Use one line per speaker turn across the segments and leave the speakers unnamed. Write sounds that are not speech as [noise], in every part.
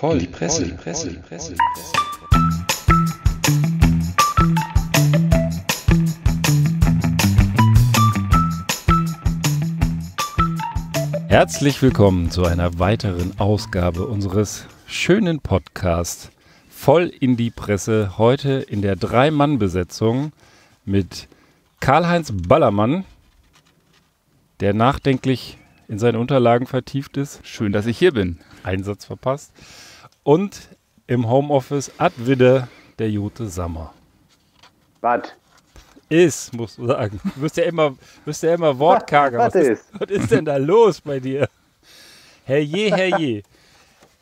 voll die Presse, die Presse, die Presse.
Herzlich willkommen zu einer weiteren Ausgabe unseres schönen Podcasts Voll in die Presse. Heute in der Drei-Mann-Besetzung mit Karl-Heinz Ballermann, der nachdenklich in seine Unterlagen vertieft ist.
Schön, dass ich hier bin.
Einsatz verpasst. Und im Homeoffice Adwide der Jute Sammer.
Was?
Ist, musst du sagen. Du wirst ja immer, wirst ja immer wortkarger.
Was
was,
ist?
was ist denn da los bei dir? Herrje, herrje.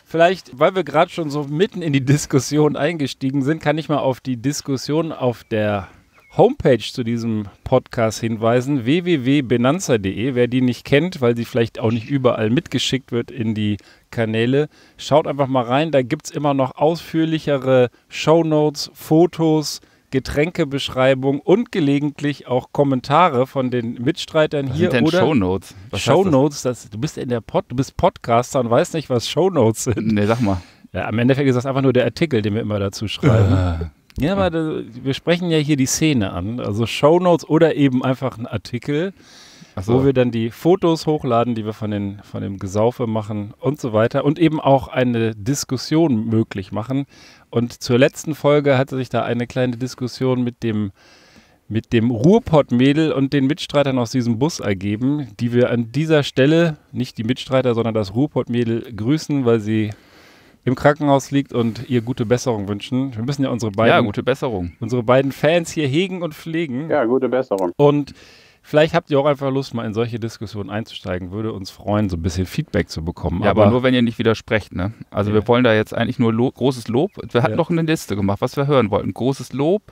Vielleicht, weil wir gerade schon so mitten in die Diskussion eingestiegen sind, kann ich mal auf die Diskussion auf der Homepage zu diesem Podcast hinweisen, www.benanza.de. Wer die nicht kennt, weil sie vielleicht auch nicht überall mitgeschickt wird in die Kanäle, schaut einfach mal rein. Da gibt es immer noch ausführlichere Shownotes, Fotos, Getränkebeschreibung und gelegentlich auch Kommentare von den Mitstreitern
Was
hier
sind denn
oder
Shownotes? Was
Shownotes. Das, du bist in der Pod, du bist Podcaster und weißt nicht, was Shownotes
das?
sind.
Nee, sag mal.
Ja, am Endeffekt ist das einfach nur der Artikel, den wir immer dazu schreiben. [laughs] Ja, aber da, wir sprechen ja hier die Szene an. Also Shownotes oder eben einfach ein Artikel,
Achso.
wo wir dann die Fotos hochladen, die wir von, den, von dem Gesaufe machen und so weiter. Und eben auch eine Diskussion möglich machen. Und zur letzten Folge hatte sich da eine kleine Diskussion mit dem mit dem Ruhrpott-Mädel und den Mitstreitern aus diesem Bus ergeben, die wir an dieser Stelle, nicht die Mitstreiter, sondern das Ruhrpott-Mädel grüßen, weil sie im Krankenhaus liegt und ihr gute Besserung wünschen. Wir müssen ja unsere beiden,
ja, gute Besserung.
unsere beiden Fans hier hegen und pflegen.
Ja, gute Besserung.
Und vielleicht habt ihr auch einfach Lust, mal in solche Diskussionen einzusteigen. Würde uns freuen, so ein bisschen Feedback zu bekommen.
Ja, aber, nur wenn ihr nicht widersprecht, ne? Also
Ja.
wir wollen da jetzt eigentlich nur Lo großes Lob. Wir hatten
Ja.
noch eine Liste gemacht, was wir hören wollten. Großes Lob,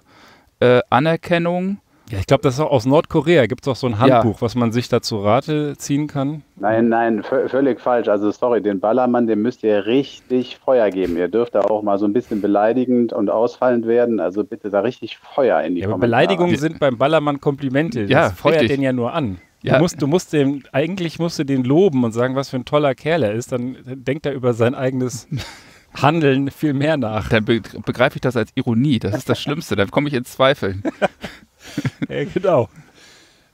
äh, Anerkennung.
Ja, ich glaube, das ist auch aus Nordkorea. Gibt es auch so ein Handbuch, was man sich dazu Rate ziehen kann.
Nein, nein, vö- völlig falsch. Also sorry, den Ballermann, dem müsst ihr richtig Feuer geben. Ihr dürft da auch mal so ein bisschen beleidigend und ausfallend werden. Also bitte da richtig Feuer in die
Ja, aber
Kommentare.
Beleidigungen sind beim Ballermann Komplimente.
Ja,
das feuert
richtig.
den ja nur an.
Ja.
Du musst, du musst dem, eigentlich musst du den loben und sagen, was für ein toller Kerl er ist. Dann denkt er über sein eigenes [laughs] Handeln viel mehr nach.
Dann be begreife ich das als Ironie. Das ist das Schlimmste. Dann komme ich ins Zweifeln. [laughs] [laughs]
Ja, genau.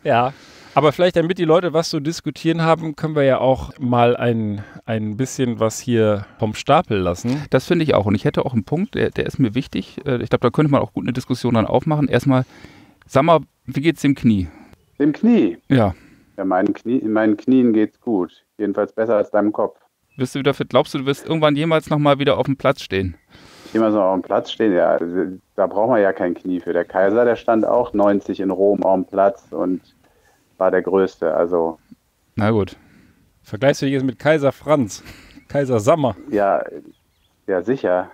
Ja. Aber vielleicht, damit die Leute was zu diskutieren haben, können wir ja auch mal ein, ein bisschen was hier vom Stapel lassen.
Das finde ich auch. Und ich hätte auch einen Punkt, der, der ist mir wichtig. Äh, Ich glaube, da könnte man auch gut eine Diskussion dann aufmachen. Erstmal, sag mal, wie geht's dem Knie?
Dem Knie.
Ja.
Ja, meinen, Knie, in meinen Knien geht's gut. Jedenfalls besser als deinem Kopf.
Wirst du wieder fit? Glaubst du, du wirst irgendwann jemals nochmal wieder auf dem Platz stehen?
Immer so auf dem Platz stehen, ja, da braucht man ja kein Knie für. Der Kaiser, der stand auch 90 in Rom auf dem Platz und war der Größte. Also,
Na gut.
Vergleichst du dich jetzt mit Kaiser Franz, Kaiser Sammer.
ja, ja, sicher.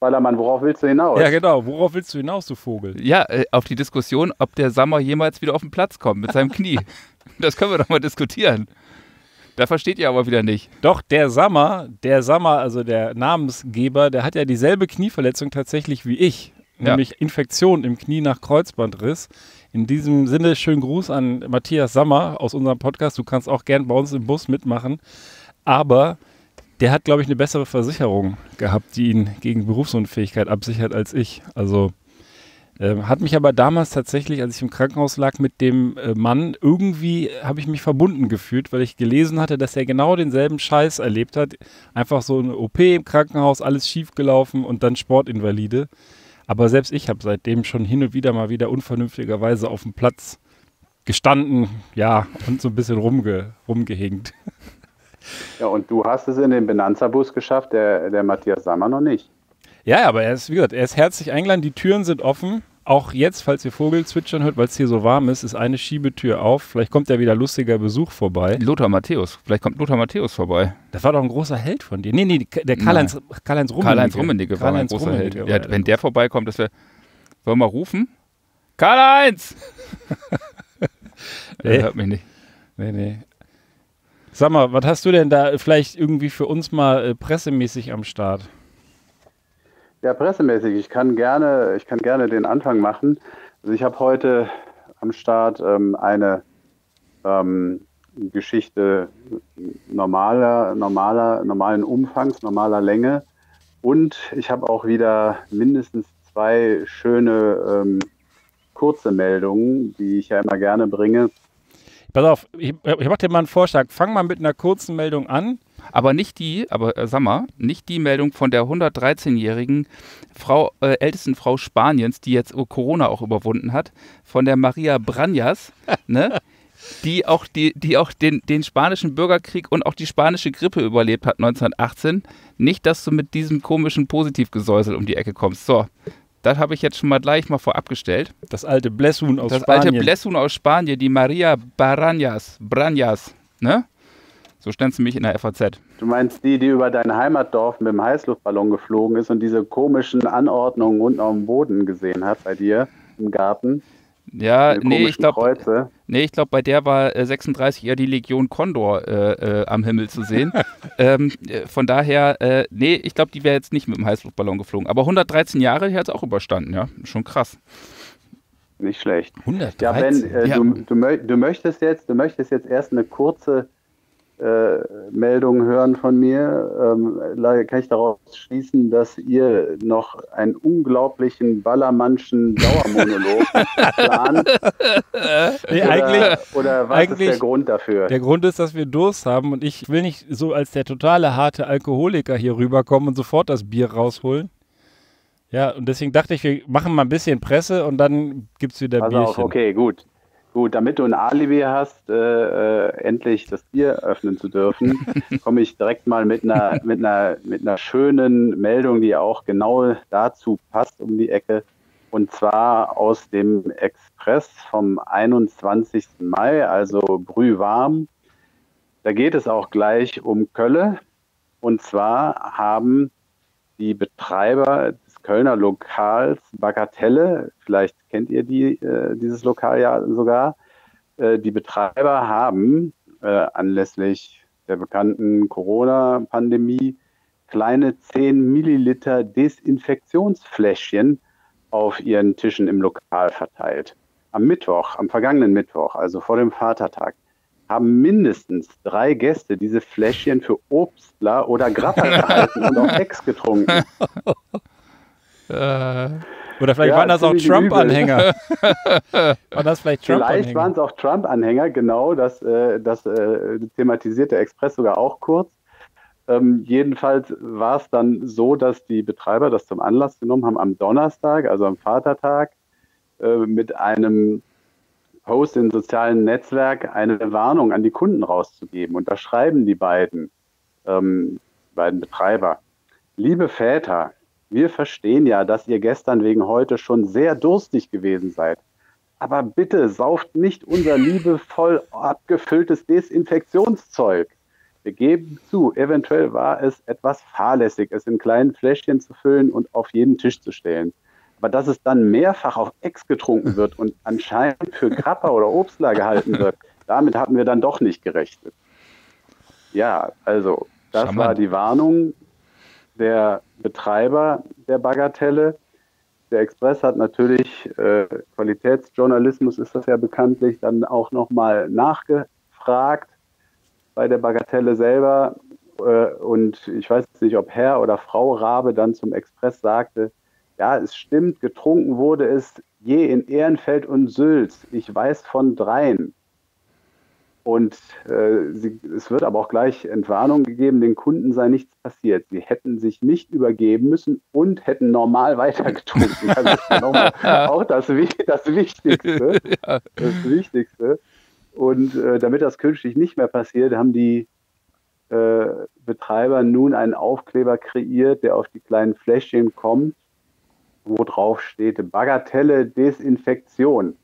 Ballermann, worauf willst du hinaus?
Ja, genau. Worauf willst du hinaus, du Vogel?
Ja, äh, auf die Diskussion, ob der Sammer jemals wieder auf den Platz kommt mit seinem Knie. [laughs] Das können wir doch mal diskutieren. Da versteht ihr aber wieder nicht.
Doch, der Sammer, der Sammer, also der Namensgeber, der hat ja dieselbe Knieverletzung tatsächlich wie ich.
Ja.
Nämlich Infektion im Knie nach Kreuzbandriss. In diesem Sinne schönen Gruß an Matthias Sammer aus unserem Podcast. Du kannst auch gern bei uns im Bus mitmachen. Aber der hat, glaube ich, eine bessere Versicherung gehabt, die ihn gegen Berufsunfähigkeit absichert als ich. Also ähm, hat mich aber damals tatsächlich, als ich im Krankenhaus lag mit dem äh, Mann, irgendwie habe ich mich verbunden gefühlt, weil ich gelesen hatte, dass er genau denselben Scheiß erlebt hat. Einfach so eine OP im Krankenhaus, alles schief gelaufen und dann Sportinvalide. Aber selbst ich habe seitdem schon hin und wieder mal wieder unvernünftigerweise auf dem Platz gestanden, ja, und so ein bisschen rumge rumgehinkt. [laughs]
Ja, und du hast es in den Benanza-Bus geschafft, der, der Matthias Sammer noch nicht.
Ja, aber er ist, wie gesagt, er ist herzlich eingeladen, die Türen sind offen. Auch jetzt, falls ihr Vogelzwitschern hört, weil es hier so warm ist, ist eine Schiebetür auf. Vielleicht kommt ja wieder lustiger Besuch vorbei.
Lothar Matthäus. Vielleicht kommt Lothar Matthäus vorbei.
Das war doch ein großer Held von dir. Nee, nee, der Karl-Heinz Karl Rummenigge.
Karl-Heinz Rummenigge war ein großer Held. Ja, wenn der vorbeikommt, das wäre. Wollen wir mal rufen? Karl-Heinz!
Nee. [laughs]
Er hört mich nicht.
Nee, nee. Sag mal, was hast du denn da vielleicht irgendwie für uns mal äh, pressemäßig am Start?
Ja, pressemäßig. Ich kann gerne, ich kann gerne den Anfang machen. Also ich habe heute am Start ähm, eine ähm, Geschichte normaler, normaler, normalen Umfangs, normaler Länge. Und ich habe auch wieder mindestens zwei schöne ähm, kurze Meldungen, die ich ja immer gerne bringe.
Pass auf, ich, ich mache dir mal einen Vorschlag. Fang mal mit einer kurzen Meldung an.
Aber nicht die, aber äh, sag mal, nicht die Meldung von der 113-jährigen Frau, äh, ältesten Frau Spaniens, die jetzt Corona auch überwunden hat, von der Maria Branjas, [laughs] ne? die auch, die, die auch den, den spanischen Bürgerkrieg und auch die spanische Grippe überlebt hat 1918. Nicht, dass du mit diesem komischen Positivgesäusel um die Ecke kommst. So, das habe ich jetzt schon mal gleich mal vorab gestellt.
Das alte Blessun aus
das
Spanien.
alte Blessun aus Spanien, die Maria Baranjas, Branjas, ne? So stand sie mich in der FAZ.
Du meinst die, die über dein Heimatdorf mit dem Heißluftballon geflogen ist und diese komischen Anordnungen unten auf dem Boden gesehen hat bei dir im Garten?
Ja, nee ich, glaub, nee, ich glaube, bei der war äh, 36 eher die Legion Condor äh, äh, am Himmel zu sehen. [laughs] ähm, äh, von daher, äh, nee, ich glaube, die wäre jetzt nicht mit dem Heißluftballon geflogen. Aber 113 Jahre, die hat es auch überstanden, ja. Schon krass.
Nicht schlecht.
113?
Ja, Ben, äh, ja. Du, du, du, möchtest jetzt, du möchtest jetzt erst eine kurze äh, Meldungen hören von mir, ähm, kann ich daraus schließen, dass ihr noch einen unglaublichen Ballermannschen Dauermonolog [laughs] plant.
Nee,
oder,
eigentlich,
oder was
eigentlich,
ist der Grund dafür?
Der Grund ist, dass wir Durst haben und ich will nicht so als der totale harte Alkoholiker hier rüberkommen und sofort das Bier rausholen. Ja, und deswegen dachte ich, wir machen mal ein bisschen Presse und dann gibt es wieder
Pass
Bierchen.
Auf, okay, gut. Gut, damit du ein Alibi hast, äh, äh, endlich das Bier öffnen zu dürfen, [laughs] komme ich direkt mal mit einer, mit, einer, mit einer schönen Meldung, die auch genau dazu passt, um die Ecke. Und zwar aus dem Express vom 21. Mai, also brühwarm. Da geht es auch gleich um Kölle. Und zwar haben die Betreiber Kölner Lokals Bagatelle, vielleicht kennt ihr die, äh, dieses Lokal ja sogar. Äh, die Betreiber haben äh, anlässlich der bekannten Corona-Pandemie kleine 10 Milliliter Desinfektionsfläschchen auf ihren Tischen im Lokal verteilt. Am Mittwoch, am vergangenen Mittwoch, also vor dem Vatertag, haben mindestens drei Gäste diese Fläschchen für Obstler oder Grappa [laughs] gehalten und auch Ex getrunken. [laughs]
Äh, Oder vielleicht ja, waren das auch Trump-Anhänger. [laughs]
waren das vielleicht Trump-Anhänger? Vielleicht waren es auch Trump-Anhänger, genau. Das, äh, das äh, thematisiert der Express sogar auch kurz. Ähm, jedenfalls war es dann so, dass die Betreiber das zum Anlass genommen haben, am Donnerstag, also am Vatertag, äh, mit einem Post im sozialen Netzwerk eine Warnung an die Kunden rauszugeben. Und da schreiben die beiden, ähm, beiden Betreiber, liebe Väter, wir verstehen ja, dass ihr gestern wegen heute schon sehr durstig gewesen seid. Aber bitte sauft nicht unser liebevoll abgefülltes Desinfektionszeug. Wir geben zu, eventuell war es etwas fahrlässig, es in kleinen Fläschchen zu füllen und auf jeden Tisch zu stellen. Aber dass es dann mehrfach auf Ex getrunken wird und anscheinend für Krapper oder Obstler gehalten wird, damit hatten wir dann doch nicht gerechnet. Ja, also das Charmant. war die Warnung der Betreiber der Bagatelle. Der Express hat natürlich, äh, Qualitätsjournalismus ist das ja bekanntlich, dann auch nochmal nachgefragt bei der Bagatelle selber. Äh, und ich weiß nicht, ob Herr oder Frau Rabe dann zum Express sagte, ja, es stimmt, getrunken wurde es je in Ehrenfeld und Sülz. Ich weiß von dreien. Und äh, sie, es wird aber auch gleich Entwarnung gegeben, den Kunden sei nichts passiert. Sie hätten sich nicht übergeben müssen und hätten normal [laughs] weitergetrunken. Das ist nochmal [laughs] auch das, das Wichtigste. [laughs] Das Wichtigste. Und äh, damit das künftig nicht mehr passiert, haben die äh, Betreiber nun einen Aufkleber kreiert, der auf die kleinen Fläschchen kommt, wo drauf steht Bagatelle Desinfektion.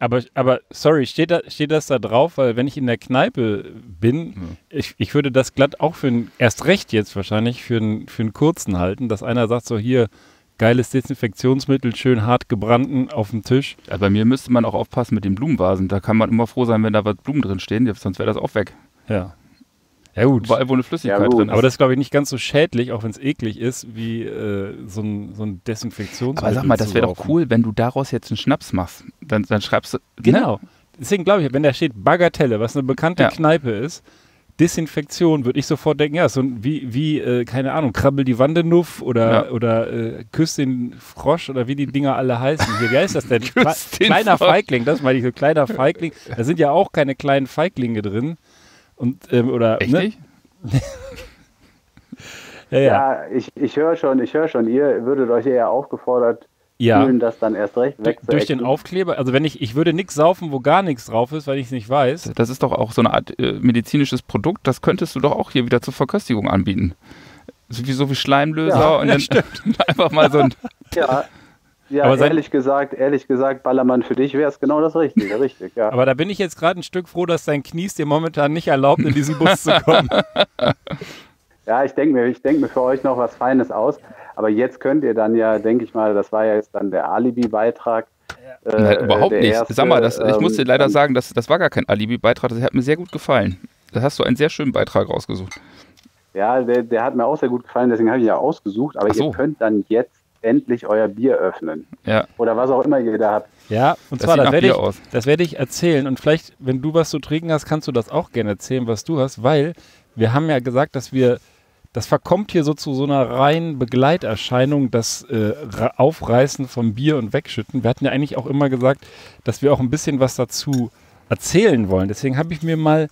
Aber, aber sorry, steht, da, steht das da drauf? Weil wenn ich in der Kneipe bin, ja. ich, ich würde das glatt auch für ein, erst recht jetzt wahrscheinlich, für, ein, für einen kurzen halten, dass einer sagt so, hier, geiles Desinfektionsmittel, schön hart gebrannten auf dem Tisch.
Ja, bei mir müsste man auch aufpassen mit den Blumenvasen. Da kann man immer froh sein, wenn da was Blumen drin stehen, sonst wäre das auch weg.
Ja. Ja, gut.
Überall, wo eine Flüssigkeit
ja,
drin ist.
Aber das ist, glaube ich, nicht ganz so schädlich, auch wenn es eklig ist, wie äh, so, ein, so ein Desinfektionsmittel.
Aber sag mal, das wäre doch cool, wenn du daraus jetzt einen Schnaps machst. Dann, dann schreibst du.
Genau. Ne? Deswegen glaube ich, wenn da steht Bagatelle, was eine bekannte ja. Kneipe ist, Desinfektion würde ich sofort denken, ja, so wie, wie äh, keine Ahnung, krabbel die Wandenuff oder, ja. oder äh, küss den Frosch oder wie die Dinger alle heißen. Hier, wie heißt das denn? [laughs] kleiner Frosch. Feigling, das meine ich so, kleiner Feigling. Da sind ja auch keine kleinen Feiglinge drin. Und, ähm, oder,
Echt ne? [laughs]
ja, ja. ja, ich, ich höre schon, ich höre schon, ihr würdet euch eher aufgefordert
ja.
fühlen das dann erst recht weg.
Durch den Aufkleber, also wenn ich, ich würde nichts saufen, wo gar nichts drauf ist, weil ich es nicht weiß.
Das ist doch auch so eine Art äh, medizinisches Produkt, das könntest du doch auch hier wieder zur Verköstigung anbieten. So wie, so wie Schleimlöser ja, und dann [laughs] einfach mal so ein.
Ja, ja, aber ehrlich gesagt, ehrlich gesagt, Ballermann, für dich wäre es genau das Richtige, [laughs] richtig, ja.
Aber da bin ich jetzt gerade ein Stück froh, dass dein Knies dir momentan nicht erlaubt, in diesen Bus zu kommen. [laughs] [laughs]
ja, ich denke mir, denk mir für euch noch was Feines aus. Aber jetzt könnt ihr dann ja, denke ich mal, das war ja jetzt dann der Alibi-Beitrag.
Äh, Nein, überhaupt nicht. Erste, Sag mal, das, ich ähm, muss dir leider sagen, das, das war gar kein Alibi-Beitrag. Das hat mir sehr gut gefallen. Da hast du einen sehr schönen Beitrag rausgesucht.
Ja, der, der hat mir auch sehr gut gefallen, deswegen habe ich ja ausgesucht. Aber so. ihr könnt dann jetzt endlich euer Bier öffnen.
Ja.
Oder was auch immer ihr da habt.
Ja, und das zwar, das werde, ich, das werde ich erzählen. Und vielleicht, wenn du was zu trinken hast, kannst du das auch gerne erzählen, was du hast, weil wir haben ja gesagt, dass wir das verkommt hier so zu so einer reinen Begleiterscheinung, das äh, Aufreißen vom Bier und Wegschütten. Wir hatten ja eigentlich auch immer gesagt, dass wir auch ein bisschen was dazu erzählen wollen. Deswegen habe ich mir mal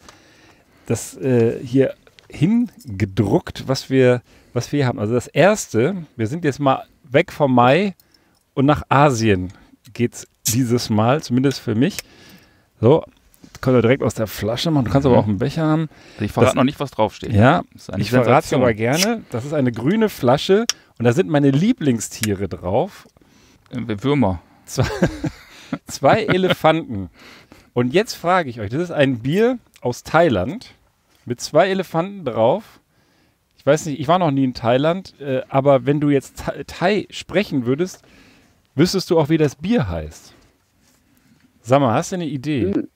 das äh, hier hingedruckt, was wir, was wir hier haben. Also das erste, wir sind jetzt mal weg vom Mai und nach Asien geht es dieses Mal, zumindest für mich. So, können wir direkt aus der Flasche machen. Du kannst aber mhm. auch einen Becher haben.
Also ich verrate das, noch nicht, was draufsteht.
Ja, ich verrate es aber gerne. Das ist eine grüne Flasche und da sind meine Lieblingstiere drauf.
Äh, Würmer.
Zwei, [laughs] zwei Elefanten. Und jetzt frage ich euch, das ist ein Bier aus Thailand mit zwei Elefanten drauf. Ich weiß nicht, ich war noch nie in Thailand, äh, aber wenn du jetzt Thai sprechen würdest, wüsstest du auch, wie das Bier heißt. Sag mal, hast du eine Idee? Hm.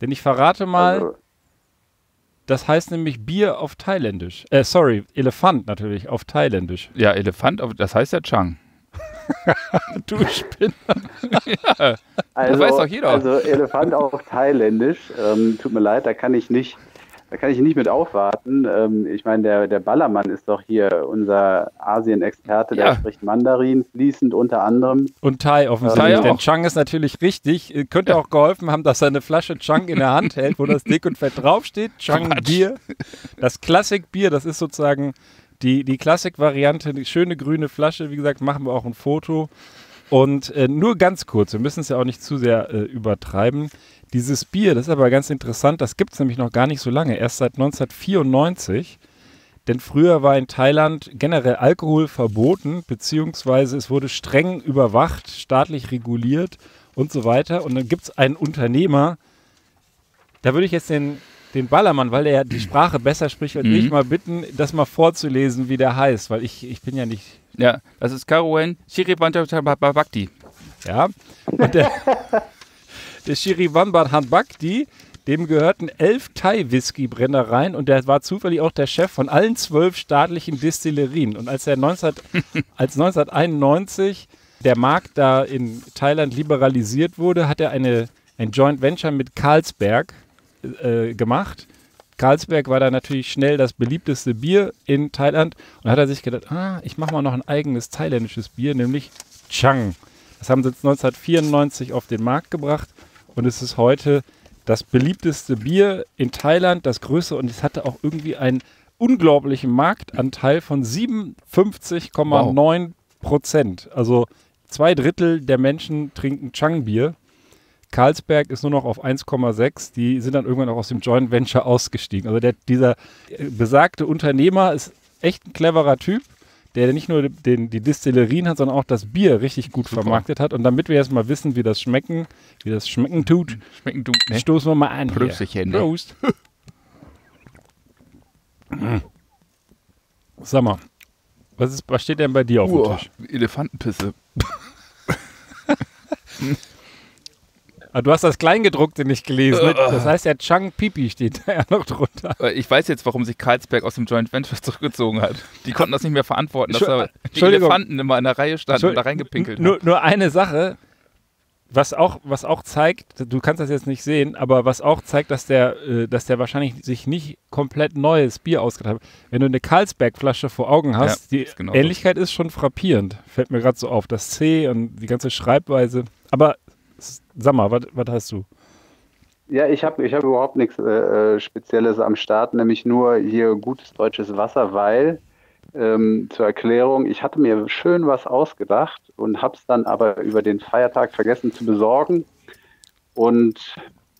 Denn ich verrate mal, also. das heißt nämlich Bier auf Thailändisch. Äh, sorry, Elefant natürlich auf Thailändisch.
Ja, Elefant, das heißt ja Chang. [laughs]
du Spinner.
ja, also, das weiß doch jeder. Also Elefant auf Thailändisch, ähm, tut mir leid, da kann ich nicht da kann ich nicht mit aufwarten. Ähm, ich meine, der, der Ballermann ist doch hier unser Asien-Experte, der ja. spricht Mandarin fließend unter anderem.
Und Thai offensichtlich, ähm, denn Chang ist natürlich richtig. Äh, könnte auch geholfen haben, dass er eine Flasche Chang in der Hand hält, wo das dick und fett draufsteht. [laughs] Chang Bier. Das Klassik-Bier, das ist sozusagen die, die Klassik-Variante, die schöne grüne Flasche. Wie gesagt, machen wir auch ein Foto. Und äh, nur ganz kurz, wir müssen es ja auch nicht zu sehr äh, übertreiben. Dieses Bier, das ist aber ganz interessant, das gibt es nämlich noch gar nicht so lange, erst seit 1994. Denn früher war in Thailand generell Alkohol verboten, beziehungsweise es wurde streng überwacht, staatlich reguliert und so weiter. Und dann gibt es einen Unternehmer, da würde ich jetzt den, den Ballermann, weil er die Sprache besser spricht als mhm. ich, mal bitten, das mal vorzulesen, wie der heißt, weil ich, ich bin ja nicht.
Ja, das ist Karoen Shiribantabakti.
Ja, und der. [laughs] der Shirivanban Hanbakti, dem gehörten elf Thai-Whisky-Brennereien und der war zufällig auch der Chef von allen zwölf staatlichen Distillerien. Und als er 19, [laughs] als 1991 der Markt da in Thailand liberalisiert wurde, hat er eine, ein Joint Venture mit Carlsberg äh, gemacht. Carlsberg war da natürlich schnell das beliebteste Bier in Thailand und hat er sich gedacht, ah, ich mache mal noch ein eigenes thailändisches Bier, nämlich Chang. Das haben sie jetzt 1994 auf den Markt gebracht und es ist heute das beliebteste Bier in Thailand, das größte und es hatte auch irgendwie einen unglaublichen Marktanteil von 57,9 Prozent. Wow. Also zwei Drittel der Menschen trinken Chang-Bier. Carlsberg ist nur noch auf 1,6. Die sind dann irgendwann auch aus dem Joint Venture ausgestiegen. Also der, dieser besagte Unternehmer ist echt ein cleverer Typ der nicht nur den, die Distillerien hat, sondern auch das Bier richtig gut Super. vermarktet hat. Und damit wir jetzt mal wissen, wie das schmecken, wie das schmecken tut,
schmecken tut ne?
stoßen wir mal an.
Prösterchen.
Prost. Sag mal, was, ist, was steht denn bei dir auf dem Tisch?
Elefantenpisse. [laughs]
Aber du hast das Kleingedruckte nicht gelesen. Ne? Das heißt ja Chang Pipi steht da ja noch drunter.
Äh, ich weiß jetzt, warum sich Karlsberg aus dem Joint Venture [laughs] zurückgezogen hat. Die konnten das nicht mehr verantworten, dass da die Elefanten immer in der Reihe standen und da reingepinkelt
nur, nur eine Sache. was auch, was auch zeigt, du kannst das jetzt nicht sehen, aber was auch zeigt, dass der, dass der wahrscheinlich sich nicht komplett neues Bier ausgedacht hat. Wenn du eine Carlsberg-Flasche vor Augen hast, ja, die genau Ähnlichkeit so. ist schon frappierend. Fällt mir gerade so auf. Das C und die ganze Schreibweise. Aber sag mal, was hast du?
Ja, ich habe ich hab überhaupt nichts äh, äh, Spezielles am Start, nämlich nur hier gutes deutsches Wasser, weil ähm, zur Erklärung, ich hatte mir schön was ausgedacht und habe es dann aber über den Feiertag vergessen zu besorgen. Und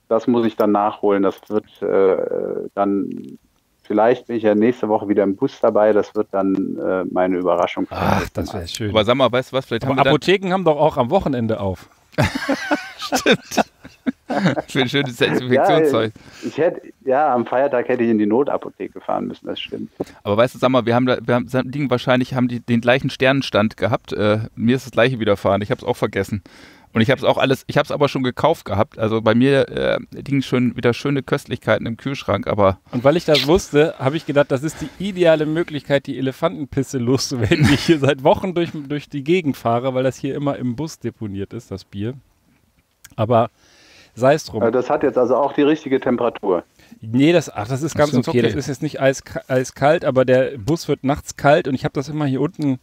das muss ich dann nachholen. Das wird äh, dann, vielleicht bin ich ja nächste Woche wieder im Bus dabei. Das wird dann äh, meine Überraschung.
Ach, das wäre schön.
Aber sag mal, weißt du was?
Vielleicht haben aber Apotheken haben doch auch am Wochenende auf. [laughs]
Stimmt. [laughs] Für ein schönes Desinfektionszeug.
Ja, ich hätte, ja, am Feiertag hätte ich in die Notapotheke fahren müssen, das stimmt.
Aber weißt du, sag mal, wir haben, da, wir haben liegen wahrscheinlich haben die den gleichen Sternenstand gehabt. Äh, mir ist das gleiche widerfahren. Ich habe es auch vergessen. Und ich habe es auch alles, ich habe es aber schon gekauft gehabt. Also bei mir äh, liegen schon wieder schöne Köstlichkeiten im Kühlschrank, aber.
Und weil ich das wusste, habe ich gedacht, das ist die ideale Möglichkeit, die Elefantenpisse loszuwerden, die ich hier seit Wochen durch, durch die Gegend fahre, weil das hier immer im Bus deponiert ist, das Bier. Aber sei es drum.
Das hat jetzt also auch die richtige Temperatur.
Nee, das, ach, das ist ganz das okay. okay. Das ist jetzt nicht eiskalt, aber der Bus wird nachts kalt und ich habe das immer hier unten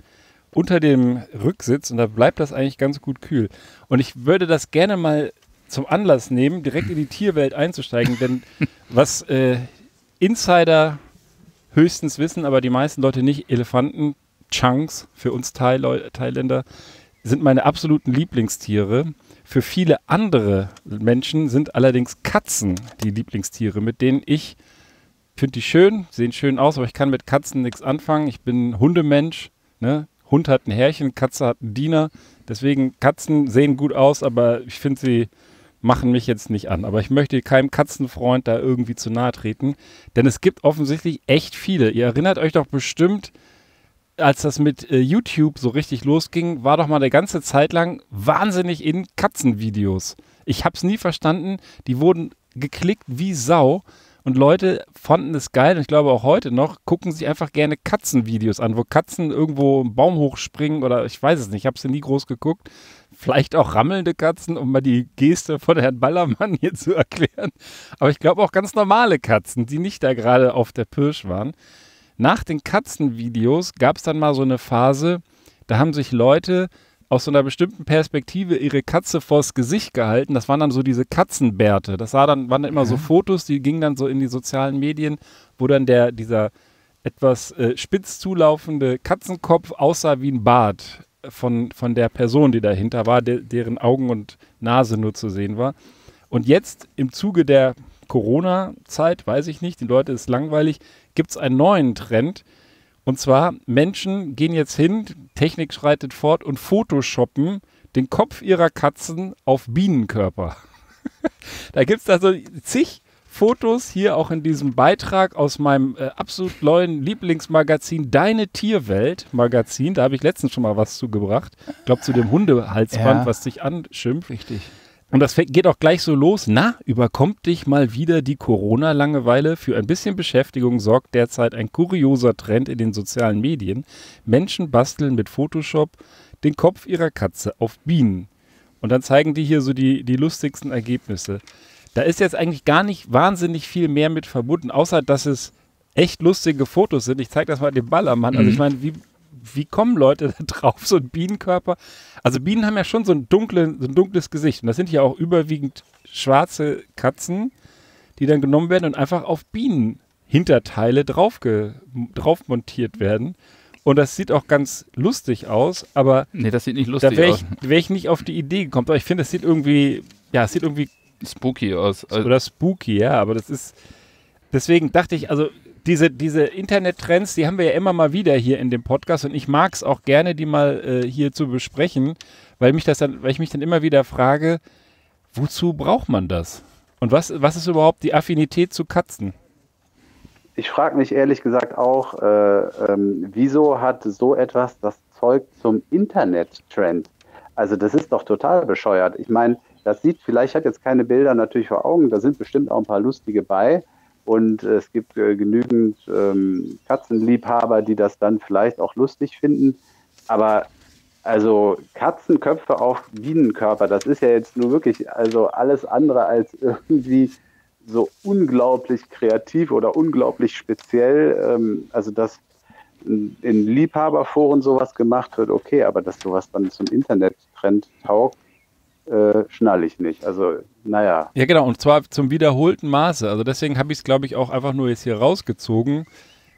unter dem Rücksitz und da bleibt das eigentlich ganz gut kühl. Und ich würde das gerne mal zum Anlass nehmen, direkt in die Tierwelt einzusteigen, denn [laughs] was äh, Insider höchstens wissen, aber die meisten Leute nicht, Elefanten, Chunks für uns Thailänder, sind meine absoluten Lieblingstiere. Für viele andere Menschen sind allerdings Katzen die Lieblingstiere, mit denen ich finde die schön, sehen schön aus, aber ich kann mit Katzen nichts anfangen. Ich bin Hundemensch. Ne? Hund hat ein Härchen, Katze hat einen Diener. Deswegen Katzen sehen gut aus, aber ich finde sie machen mich jetzt nicht an. Aber ich möchte keinem Katzenfreund da irgendwie zu nahe treten, denn es gibt offensichtlich echt viele. Ihr erinnert euch doch bestimmt als das mit äh, YouTube so richtig losging, war doch mal eine ganze Zeit lang wahnsinnig in Katzenvideos. Ich habe es nie verstanden. Die wurden geklickt wie Sau. Und Leute fanden es geil, und ich glaube auch heute noch, gucken sich einfach gerne Katzenvideos an, wo Katzen irgendwo einen Baum hochspringen oder ich weiß es nicht, ich habe sie nie groß geguckt. Vielleicht auch rammelnde Katzen, um mal die Geste von Herrn Ballermann hier zu erklären. Aber ich glaube auch ganz normale Katzen, die nicht da gerade auf der Pirsch waren. Nach den Katzenvideos gab es dann mal so eine Phase, da haben sich Leute aus so einer bestimmten Perspektive ihre Katze vors Gesicht gehalten. Das waren dann so diese Katzenbärte. Das war dann, waren dann immer so Fotos, die gingen dann so in die sozialen Medien, wo dann der, dieser etwas äh, spitz zulaufende Katzenkopf aussah wie ein Bart von, von der Person, die dahinter war, de deren Augen und Nase nur zu sehen war. Und jetzt im Zuge der Corona-Zeit, weiß ich nicht, die Leute ist langweilig, gibt es einen neuen Trend. Und zwar, Menschen gehen jetzt hin, Technik schreitet fort und photoshoppen den Kopf ihrer Katzen auf Bienenkörper. [laughs] da gibt es also zig Fotos hier auch in diesem Beitrag aus meinem äh, absolut neuen Lieblingsmagazin Deine Tierwelt Magazin. Da habe ich letztens schon mal was zugebracht. Ich glaube zu dem Hundehalsband, ja. was sich anschimpft.
Richtig.
Und das geht auch gleich so los. Na, überkommt dich mal wieder die Corona-Langeweile? Für ein bisschen Beschäftigung sorgt derzeit ein kurioser Trend in den sozialen Medien. Menschen basteln mit Photoshop den Kopf ihrer Katze auf Bienen. Und dann zeigen die hier so die, die lustigsten Ergebnisse. Da ist jetzt eigentlich gar nicht wahnsinnig viel mehr mit verbunden, außer dass es echt lustige Fotos sind. Ich zeige das mal dem Ballermann. Also ich mhm. meine, wie, wie kommen Leute [laughs] da drauf, so ein Bienenkörper? Also Bienen haben ja schon so ein, dunkle, so ein dunkles Gesicht. Und das sind ja auch überwiegend schwarze Katzen, die dann genommen werden und einfach auf Bienenhinterteile drauf, drauf montiert werden. Und das sieht auch ganz lustig aus, aber
nee, das sieht nicht lustig
da wäre ich, wär ich nicht auf die Idee gekommen. Aber ich finde, es sieht irgendwie, ja, es sieht irgendwie
spooky aus.
Oder spooky, ja, aber das ist, deswegen dachte ich, also diese, diese Internet-Trends, die haben wir ja immer mal wieder hier in dem Podcast und ich mag es auch gerne, die mal äh, hier zu besprechen, weil mich das dann, weil ich mich dann immer wieder frage, wozu braucht man das? Und was, was ist überhaupt die Affinität zu Katzen?
Ich frage mich ehrlich gesagt auch, äh, ähm, wieso hat so etwas das Zeug zum Internet-Trend? Also das ist doch total bescheuert. Ich meine, das sieht, vielleicht hat jetzt keine Bilder natürlich vor Augen, da sind bestimmt auch ein paar lustige bei, und es gibt äh, genügend ähm, Katzenliebhaber, die das dann vielleicht auch lustig finden. Aber Also Katzenköpfe auf Bienenkörper, das ist ja jetzt nur wirklich also alles andere als [laughs] irgendwie so unglaublich kreativ oder unglaublich speziell. Ähm, also dass in Liebhaberforen sowas gemacht wird, okay, aber dass sowas dann zum Internettrend taugt, äh, schnall ich nicht. Also, naja.
Ja, genau, und zwar zum wiederholten Maße. Also deswegen habe ich es, glaube ich, auch einfach nur jetzt hier rausgezogen,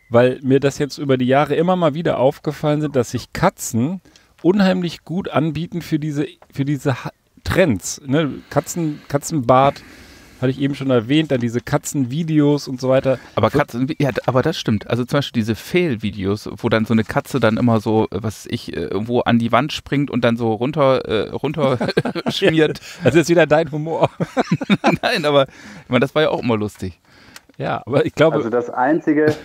weil mir das jetzt über die Jahre immer mal wieder aufgefallen sind, dass sich Katzen unheimlich gut anbieten für diese, für diese Trends. Ne? Katzen, Katzenbart hatte ich eben schon erwähnt, dann diese Katzenvideos und so weiter.
Aber Katzen, ja, aber das stimmt. Also zum Beispiel diese Fail-Videos, wo dann so eine Katze dann immer so, was ich, irgendwo an die Wand springt und dann so runter, äh, runter [laughs] schmiert.
Das ist wieder dein Humor. [laughs]
Nein, aber ich meine, das war ja auch immer lustig.
Ja, aber ich glaube.
Also das einzige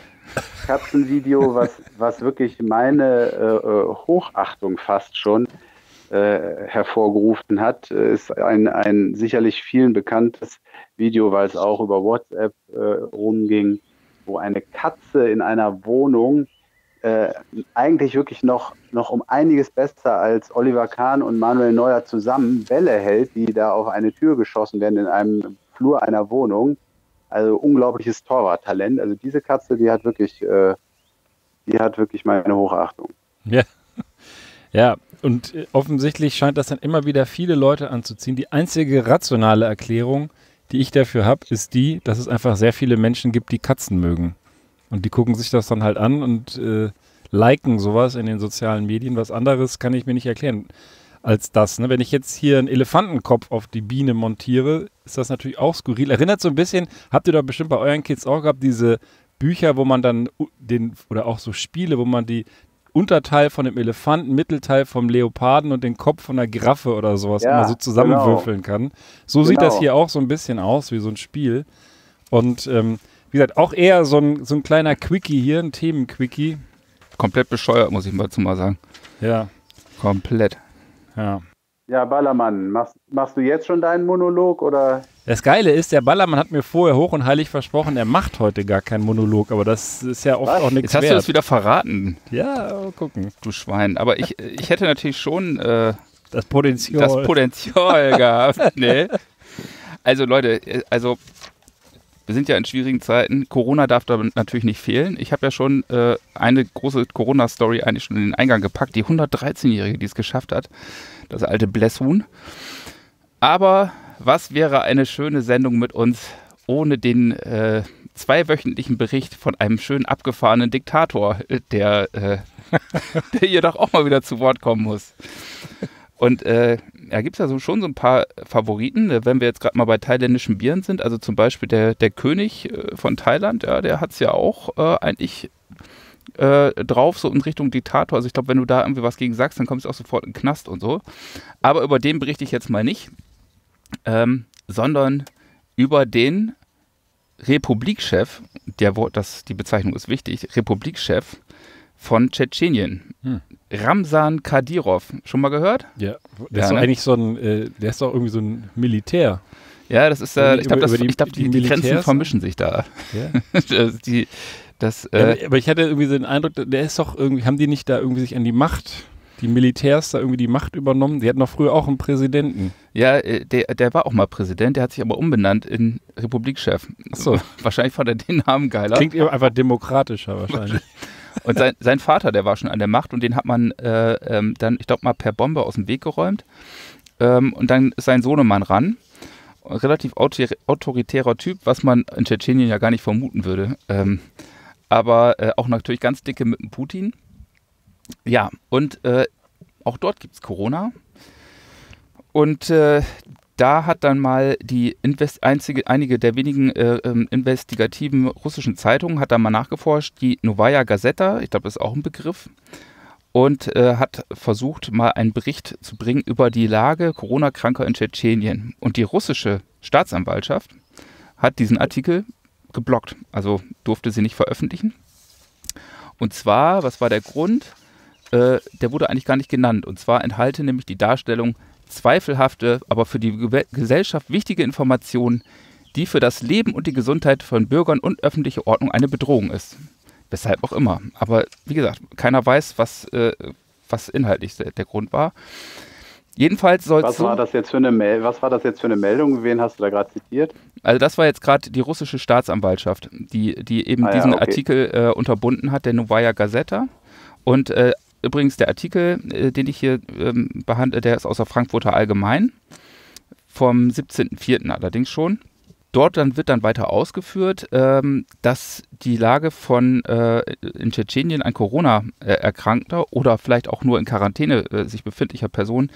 Katzenvideo, was, was wirklich meine äh, äh Hochachtung fast schon äh, hervorgerufen hat, ist ein, ein sicherlich vielen bekanntes Video, weil es auch über WhatsApp äh, rumging, wo eine Katze in einer Wohnung äh, eigentlich wirklich noch, noch um einiges besser als Oliver Kahn und Manuel Neuer zusammen Bälle hält, die da auf eine Tür geschossen werden in einem Flur einer Wohnung. Also unglaubliches Torwarttalent. Also diese Katze, die hat wirklich, äh, die hat wirklich meine Hochachtung.
Ja. Ja, und äh, offensichtlich scheint das dann immer wieder viele Leute anzuziehen. Die einzige rationale Erklärung, die ich dafür habe, ist die, dass es einfach sehr viele Menschen gibt, die Katzen mögen. Und die gucken sich das dann halt an und äh, liken sowas in den sozialen Medien. Was anderes kann ich mir nicht erklären als das. Ne? Wenn ich jetzt hier einen Elefantenkopf auf die Biene montiere, ist das natürlich auch skurril. Erinnert so ein bisschen, habt ihr doch bestimmt bei euren Kids auch gehabt, diese Bücher, wo man dann den, oder auch so Spiele, wo man die Unterteil von dem Elefanten, Mittelteil vom Leoparden und den Kopf von der Giraffe oder sowas ja, immer so zusammenwürfeln genau. kann. So genau. sieht das genau. hier auch so ein bisschen aus, wie so ein Spiel. Und ähm, wie gesagt, auch eher so ein, so ein kleiner Quickie hier, ein Themen-Quickie.
Komplett bescheuert, muss ich mal zu mal sagen.
Ja.
Komplett.
Ja.
Ja, Ballermann, machst, machst du jetzt schon deinen Monolog oder?
Das Geile ist, der Ballermann hat mir vorher hoch und heilig versprochen, er macht heute gar keinen Monolog, aber das ist ja oft Was? auch nichts
Jetzt hast wert. du das wieder verraten.
Ja, mal gucken.
Du Schwein. Aber ich, ich hätte natürlich schon äh,
das Potenzial,
das Potenzial gehabt. [laughs] Nee. Also Leute, also wir sind ja in schwierigen Zeiten. Corona darf da natürlich nicht fehlen. Ich habe ja schon äh, eine große Corona-Story eigentlich schon in den Eingang gepackt. Die 113-Jährige, die es geschafft hat. Das alte Blesshuhn. Aber was wäre eine schöne Sendung mit uns ohne den äh, zweiwöchentlichen Bericht von einem schön abgefahrenen Diktator, der, äh, [laughs] der hier doch auch mal wieder zu Wort kommen muss. Und äh, ja, gibt es ja so schon so ein paar Favoriten, äh, wenn wir jetzt gerade mal bei thailändischen Bieren sind. Also zum Beispiel der, der König äh, von Thailand, ja, der hat es ja auch äh, eigentlich äh, drauf, so in Richtung Diktator. Also ich glaube, wenn du da irgendwie was gegen sagst, dann kommst du auch sofort in den Knast und so. Aber über den berichte ich jetzt mal nicht, ähm, sondern über den Republikchef, der das, die Bezeichnung ist wichtig, Republikchef von Tschetschenien. Hm. Ramsan Kadyrov. Schon mal gehört?
Ja, der ja, ist doch ne? eigentlich so ein, äh, der ist doch irgendwie so ein Militär.
Ja, das ist, äh, ich glaube, die, glaub, die, die, Grenzen vermischen sich da. Ja. [laughs] die, das,
äh, ja, aber ich hatte irgendwie so den Eindruck, der ist doch irgendwie, haben die nicht da irgendwie sich an die Macht, die Militärs da irgendwie die Macht übernommen? Die hatten doch früher auch einen Präsidenten.
Ja, äh, der, der war auch mal Präsident, der hat sich aber umbenannt in Republikchef.
Achso. [laughs]
Wahrscheinlich fand er den Namen geiler.
Klingt einfach demokratischer wahrscheinlich. [laughs]
Und sein, sein Vater, der war schon an der Macht und den hat man äh, ähm, dann, ich glaube mal, per Bombe aus dem Weg geräumt. Ähm, und dann ist sein Sohnemann ran. Relativ autoritärer Typ, was man in Tschetschenien ja gar nicht vermuten würde. Ähm, aber äh, auch natürlich ganz dicke mit dem Putin. Ja, und äh, auch dort gibt es Corona. Und äh, da hat dann mal die Invest einzige, einige der wenigen äh, ähm, investigativen russischen Zeitungen hat da mal nachgeforscht, die Novaya Gazeta, ich glaube, das ist auch ein Begriff, und äh, hat versucht, mal einen Bericht zu bringen über die Lage Corona-Kranker in Tschetschenien. Und die russische Staatsanwaltschaft hat diesen Artikel geblockt, also durfte sie nicht veröffentlichen. Und zwar, was war der Grund? Äh, der wurde eigentlich gar nicht genannt. Und zwar enthalte nämlich die Darstellung zweifelhafte, aber für die Gesellschaft wichtige Informationen, die für das Leben und die Gesundheit von Bürgern und öffentliche Ordnung eine Bedrohung ist. Weshalb auch immer. Aber wie gesagt, keiner weiß, was, äh, was inhaltlich der Grund war. Jedenfalls soll
was war das jetzt für eine Mel Was war das jetzt für eine Meldung? Wen hast du da gerade zitiert?
Also das war jetzt gerade die russische Staatsanwaltschaft, die, die eben ah, diesen ja, okay. Artikel äh, unterbunden hat, der Novaya Gazeta. Und äh, übrigens der Artikel, äh, den ich hier ähm, behandle, der ist aus der Frankfurter Allgemein vom 17.04. allerdings schon. Dort dann wird dann weiter ausgeführt, ähm, dass die Lage von äh, in Tschetschenien ein Corona-Erkrankter oder vielleicht auch nur in Quarantäne äh, sich befindlicher Person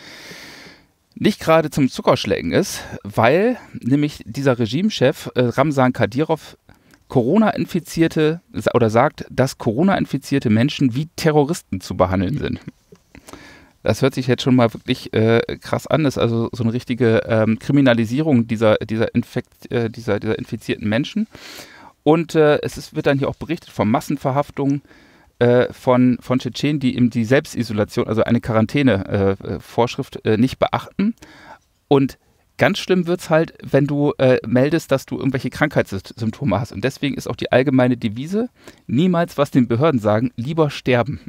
nicht gerade zum Zuckerschlecken ist, weil nämlich dieser Regimechef äh, Ramsan Kadyrov Corona-infizierte oder sagt, dass Corona-infizierte Menschen wie Terroristen zu behandeln sind. Das hört sich jetzt schon mal wirklich äh, krass an. Das ist also so eine richtige ähm, Kriminalisierung dieser, dieser, Infekt, äh, dieser, dieser infizierten Menschen. Und äh, es ist, wird dann hier auch berichtet von Massenverhaftungen äh, von, von Tschetschenen, die eben die Selbstisolation, also eine Quarantäne-Vorschrift äh, äh, nicht beachten. Und Ganz schlimm wird es halt, wenn du äh, meldest, dass du irgendwelche Krankheitssymptome hast. Und deswegen ist auch die allgemeine Devise, niemals was den Behörden sagen, lieber sterben.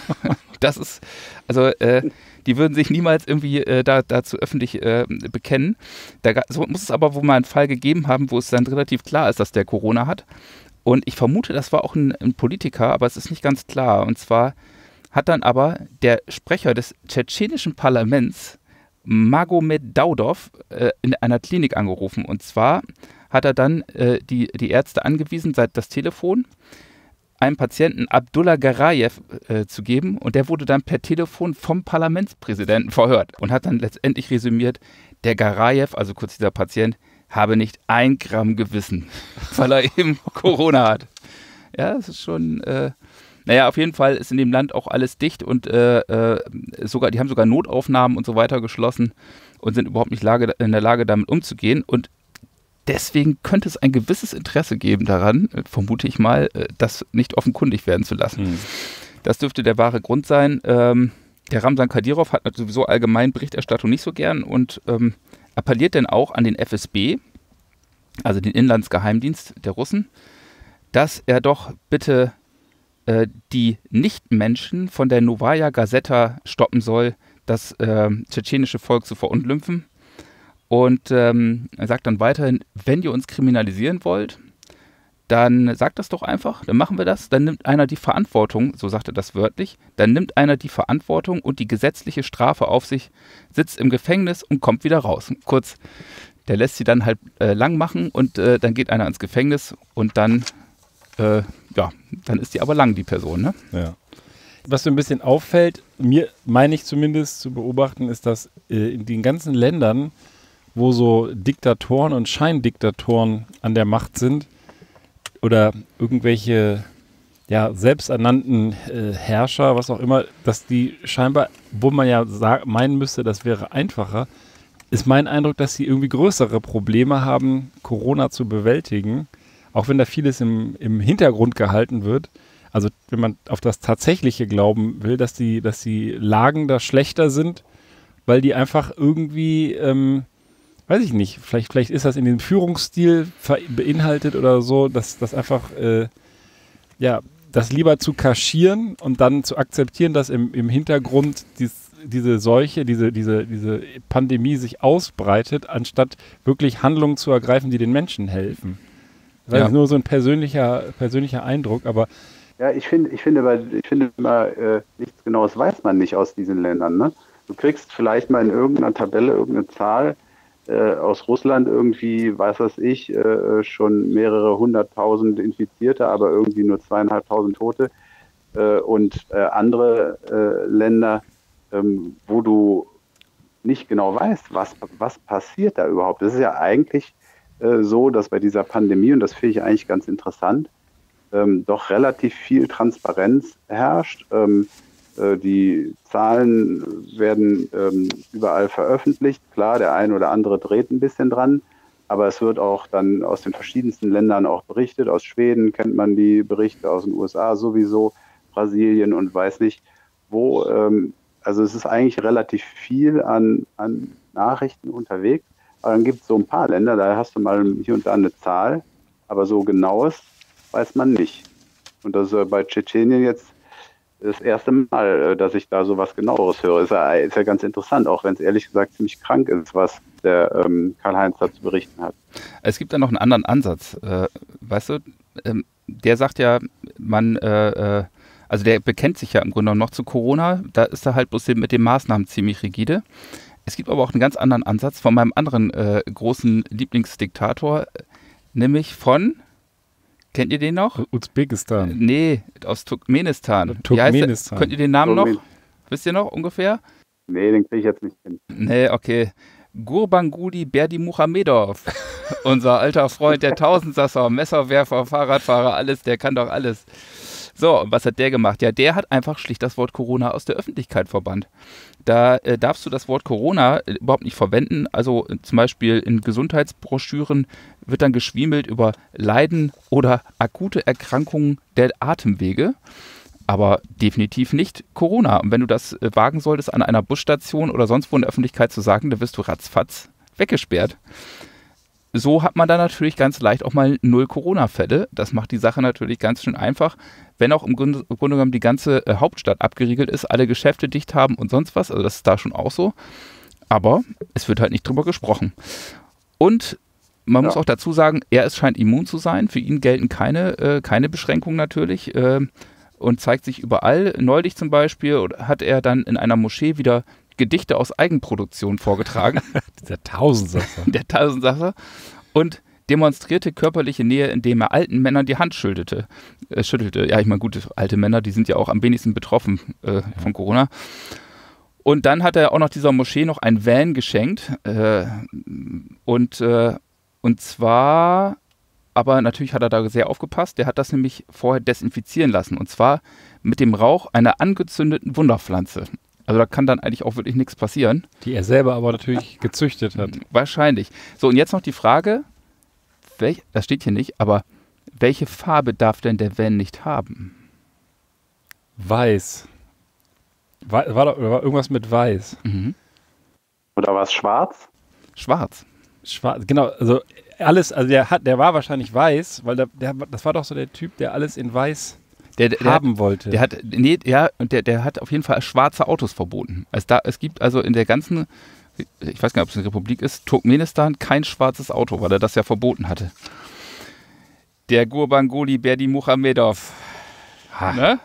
[laughs] das ist, also äh, die würden sich niemals irgendwie äh, da, dazu öffentlich äh, bekennen. Da so muss es aber wohl mal einen Fall gegeben haben, wo es dann relativ klar ist, dass der Corona hat. Und ich vermute, das war auch ein, ein Politiker, aber es ist nicht ganz klar. Und zwar hat dann aber der Sprecher des tschetschenischen Parlaments Magomed Daudov äh, in einer Klinik angerufen. Und zwar hat er dann äh, die, die Ärzte angewiesen, seit das Telefon einem Patienten Abdullah Garayev äh, zu geben und der wurde dann per Telefon vom Parlamentspräsidenten [laughs] verhört und hat dann letztendlich resümiert, der Garayev, also kurz dieser Patient, habe nicht ein Gramm Gewissen, [laughs] weil er eben [laughs] Corona hat. Ja, das ist schon, äh, naja, auf jeden Fall ist in dem Land auch alles dicht und äh, äh, sogar, die haben sogar Notaufnahmen und so weiter geschlossen und sind überhaupt nicht Lage, in der Lage, damit umzugehen. Und deswegen könnte es ein gewisses Interesse geben daran, vermute ich mal, äh, das nicht offenkundig werden zu lassen. Mhm. Das dürfte der wahre Grund sein. Ähm, der Ramsan Kadyrov hat sowieso allgemein Berichterstattung nicht so gern und ähm, appelliert denn auch an den FSB, also den Inlandsgeheimdienst der Russen, dass er doch bitte äh, die Nichtmenschen von der Novaya Gazeta stoppen soll, das äh, tschetschenische Volk zu verunglimpfen. Und ähm, er sagt dann weiterhin, wenn ihr uns kriminalisieren wollt, dann sagt das doch einfach, dann machen wir das, dann nimmt einer die Verantwortung, so sagt er das wörtlich, dann nimmt einer die Verantwortung und die gesetzliche Strafe auf sich, sitzt im Gefängnis und kommt wieder raus. Kurz, der lässt sie dann halt äh, lang machen und äh, dann geht einer ins Gefängnis und dann äh, ja, dann ist die aber lang, die Person. Ne?
Ja. Was so ein bisschen auffällt, mir meine ich zumindest zu beobachten, ist, dass äh, in den ganzen Ländern, wo so Diktatoren und Scheindiktatoren an der Macht sind oder irgendwelche ja, selbsternannten äh, Herrscher, was auch immer, dass die scheinbar, wo man ja meinen müsste, das wäre einfacher, ist mein Eindruck, dass sie irgendwie größere Probleme haben, Corona zu bewältigen auch wenn da vieles im, im Hintergrund gehalten wird, also wenn man auf das Tatsächliche glauben will, dass die, dass die Lagen da schlechter sind, weil die einfach irgendwie, ähm, weiß ich nicht, vielleicht, vielleicht ist das in dem Führungsstil beinhaltet oder so, dass das einfach, äh, ja, das lieber zu kaschieren und dann zu akzeptieren, dass im, im Hintergrund dies, diese Seuche, diese, diese, diese Pandemie sich ausbreitet, anstatt wirklich Handlungen zu ergreifen, die den Menschen helfen. Das ja. ist nur so ein persönlicher, persönlicher Eindruck, aber.
Ja, ich finde, ich finde, ich finde immer, äh, nichts Genaues weiß man nicht aus diesen Ländern. Ne? Du kriegst vielleicht mal in irgendeiner Tabelle irgendeine Zahl äh, aus Russland irgendwie, weiß was ich, äh, schon mehrere hunderttausend Infizierte, aber irgendwie nur zweieinhalbtausend Tote. Äh, und äh, andere äh, Länder, ähm, wo du nicht genau weißt, was, was passiert da überhaupt. Das ist ja eigentlich äh, so, dass bei dieser Pandemie, und das finde ich eigentlich ganz interessant, ähm, doch relativ viel Transparenz herrscht. Ähm, äh, die Zahlen werden ähm, überall veröffentlicht. Klar, der eine oder andere dreht ein bisschen dran, aber es wird auch dann aus den verschiedensten Ländern auch berichtet. Aus Schweden kennt man die Berichte, aus den USA sowieso, Brasilien und weiß nicht wo. Ähm, also es ist eigentlich relativ viel an, an Nachrichten unterwegs. Aber dann gibt es so ein paar Länder, da hast du mal hier und da eine Zahl, aber so genaues weiß man nicht. Und das ist bei Tschetschenien jetzt das erste Mal, äh, dass ich da so was genaueres höre. Ist ja, ist ja ganz interessant, auch wenn es ehrlich gesagt ziemlich krank ist, was der ähm, Karl-Heinz da zu berichten hat.
Es gibt da noch einen anderen Ansatz. Äh, weißt du, ähm, der sagt ja, man, äh, äh, also der bekennt sich ja im Grunde noch zu Corona. Da ist er halt bloß mit den Maßnahmen ziemlich rigide. Es gibt aber auch einen ganz anderen Ansatz von meinem anderen äh, großen Lieblingsdiktator, nämlich von Kennt ihr den noch?
Usbekistan.
Nee, aus Turkmenistan.
Turkmenistan.
Könnt ihr den Namen noch? Wisst ihr noch ungefähr?
Nee, den kriege ich jetzt nicht hin.
Nee, okay. Gurbanguly Berdimuhamedov. [laughs] Unser alter Freund, der Tausendsasser, Messerwerfer, Fahrradfahrer, alles, der kann doch alles. So, was hat der gemacht? Ja, der hat einfach schlicht das Wort Corona aus der Öffentlichkeit verbannt. Da äh, darfst du das Wort Corona äh, überhaupt nicht verwenden. Also äh, zum Beispiel in Gesundheitsbroschüren wird dann geschwiemelt über Leiden oder akute Erkrankungen der Atemwege. Aber definitiv nicht Corona. Und wenn du das äh, wagen solltest, an einer Busstation oder sonst wo in der Öffentlichkeit zu sagen, dann wirst du ratzfatz weggesperrt so hat man dann natürlich ganz leicht auch mal null Corona-Fälle. Das macht die Sache natürlich ganz schön einfach. Wenn auch im Grunde, im Grunde genommen die ganze äh, Hauptstadt abgeriegelt ist, alle Geschäfte dicht haben und sonst was. Also das ist da schon auch so. Aber es wird halt nicht drüber gesprochen. Und man ja. muss auch dazu sagen, er ist, scheint immun zu sein. Für ihn gelten keine, äh, keine Beschränkungen natürlich. Äh, und zeigt sich überall. Neulich zum Beispiel hat er dann in einer Moschee wieder Gedichte aus Eigenproduktion vorgetragen. [laughs]
Der Tausendsasser.
Der Tausendsasser. Und demonstrierte körperliche Nähe, indem er alten Männern die Hand schüttelte. Äh, schüttelte. Ja, ich meine, gute alte Männer, die sind ja auch am wenigsten betroffen äh, von Corona. Und dann hat er auch noch dieser Moschee noch ein Van geschenkt. Äh, und, äh, und zwar, aber natürlich hat er da sehr aufgepasst, der hat das nämlich vorher desinfizieren lassen. Und zwar mit dem Rauch einer angezündeten Wunderpflanze. Also da kann dann eigentlich auch wirklich nichts passieren.
Die er selber aber natürlich gezüchtet hat.
Wahrscheinlich. So, und jetzt noch die Frage, welch, das steht hier nicht, aber welche Farbe darf denn der Van nicht haben?
Weiß. War, war, war irgendwas mit weiß.
Mhm. Oder war es schwarz?
Schwarz.
Schwarz, genau. Also alles, also der hat, der war wahrscheinlich weiß, weil der, der, das war doch so der Typ, der alles in weiß
der, der
haben
hat,
wollte.
Der hat, nee, ja, und der, der hat auf jeden Fall schwarze Autos verboten. Es, da, es gibt also in der ganzen, ich weiß gar nicht, ob es eine Republik ist, Turkmenistan kein schwarzes Auto, weil er das ja verboten hatte. Der Gurbanguly Berdi Muhamedov. Ne?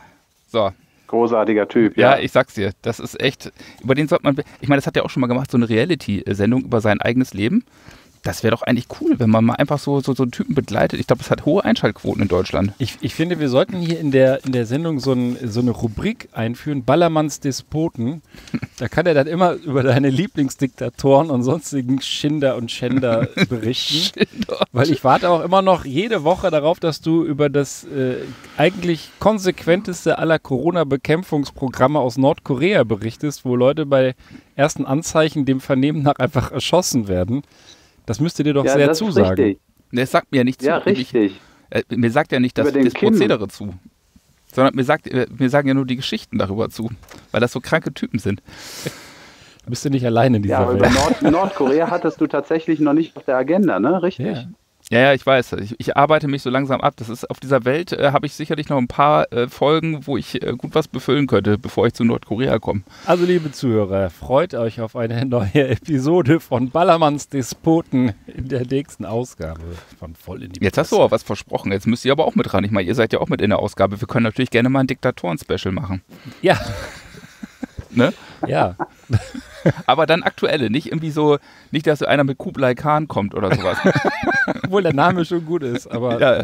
So.
Großartiger Typ,
ja. Ja, ich sag's dir. Das ist echt, über den sollte man, ich meine, das hat er auch schon mal gemacht, so eine Reality-Sendung über sein eigenes Leben das wäre doch eigentlich cool, wenn man mal einfach so, so, so einen Typen begleitet. Ich glaube, es hat hohe Einschaltquoten in Deutschland.
Ich, ich finde, wir sollten hier in der, in der Sendung so, ein, so eine Rubrik einführen, Ballermanns Despoten. Da kann er dann immer über deine Lieblingsdiktatoren und sonstigen Schinder und Schänder [laughs] berichten. weil ich warte auch immer noch jede Woche darauf, dass du über das äh, eigentlich konsequenteste aller Corona-Bekämpfungsprogramme aus Nordkorea berichtest, wo Leute bei ersten Anzeichen dem Vernehmen nach einfach erschossen werden. Das müsste dir doch ja, sehr zusagen. Richtig.
Das sagt mir ja nicht
zu. Ja, richtig.
Ich, äh, mir sagt ja nicht das, das Prozedere zu. Sondern mir, sagt, äh, mir sagen ja nur die Geschichten darüber zu. Weil das so kranke Typen sind.
Bist du nicht alleine in dieser ja, Welt?
Ja, Nord Nordkorea hattest du tatsächlich noch nicht auf der Agenda, ne? Richtig. Ja.
Ja, ja, ich weiß. Ich, ich, arbeite mich so langsam ab. Das ist auf dieser Welt äh, habe ich sicherlich noch ein paar äh, Folgen, wo ich äh, gut was befüllen könnte, bevor ich zu Nordkorea komme.
Also, liebe Zuhörer, freut euch auf eine neue Episode von Ballermanns Despoten in der nächsten Ausgabe von Voll in die
Jetzt hast du auch was versprochen. Jetzt müsst ihr aber auch mit ran. Ich meine, ihr seid ja auch mit in der Ausgabe. Wir können natürlich gerne mal ein Diktatoren-Special machen.
Ja.
ne?
Ja. [laughs]
Aber dann aktuelle, nicht irgendwie so, nicht, dass so einer mit Kublai Khan kommt oder sowas. [laughs]
Obwohl der Name schon gut ist, aber. ja.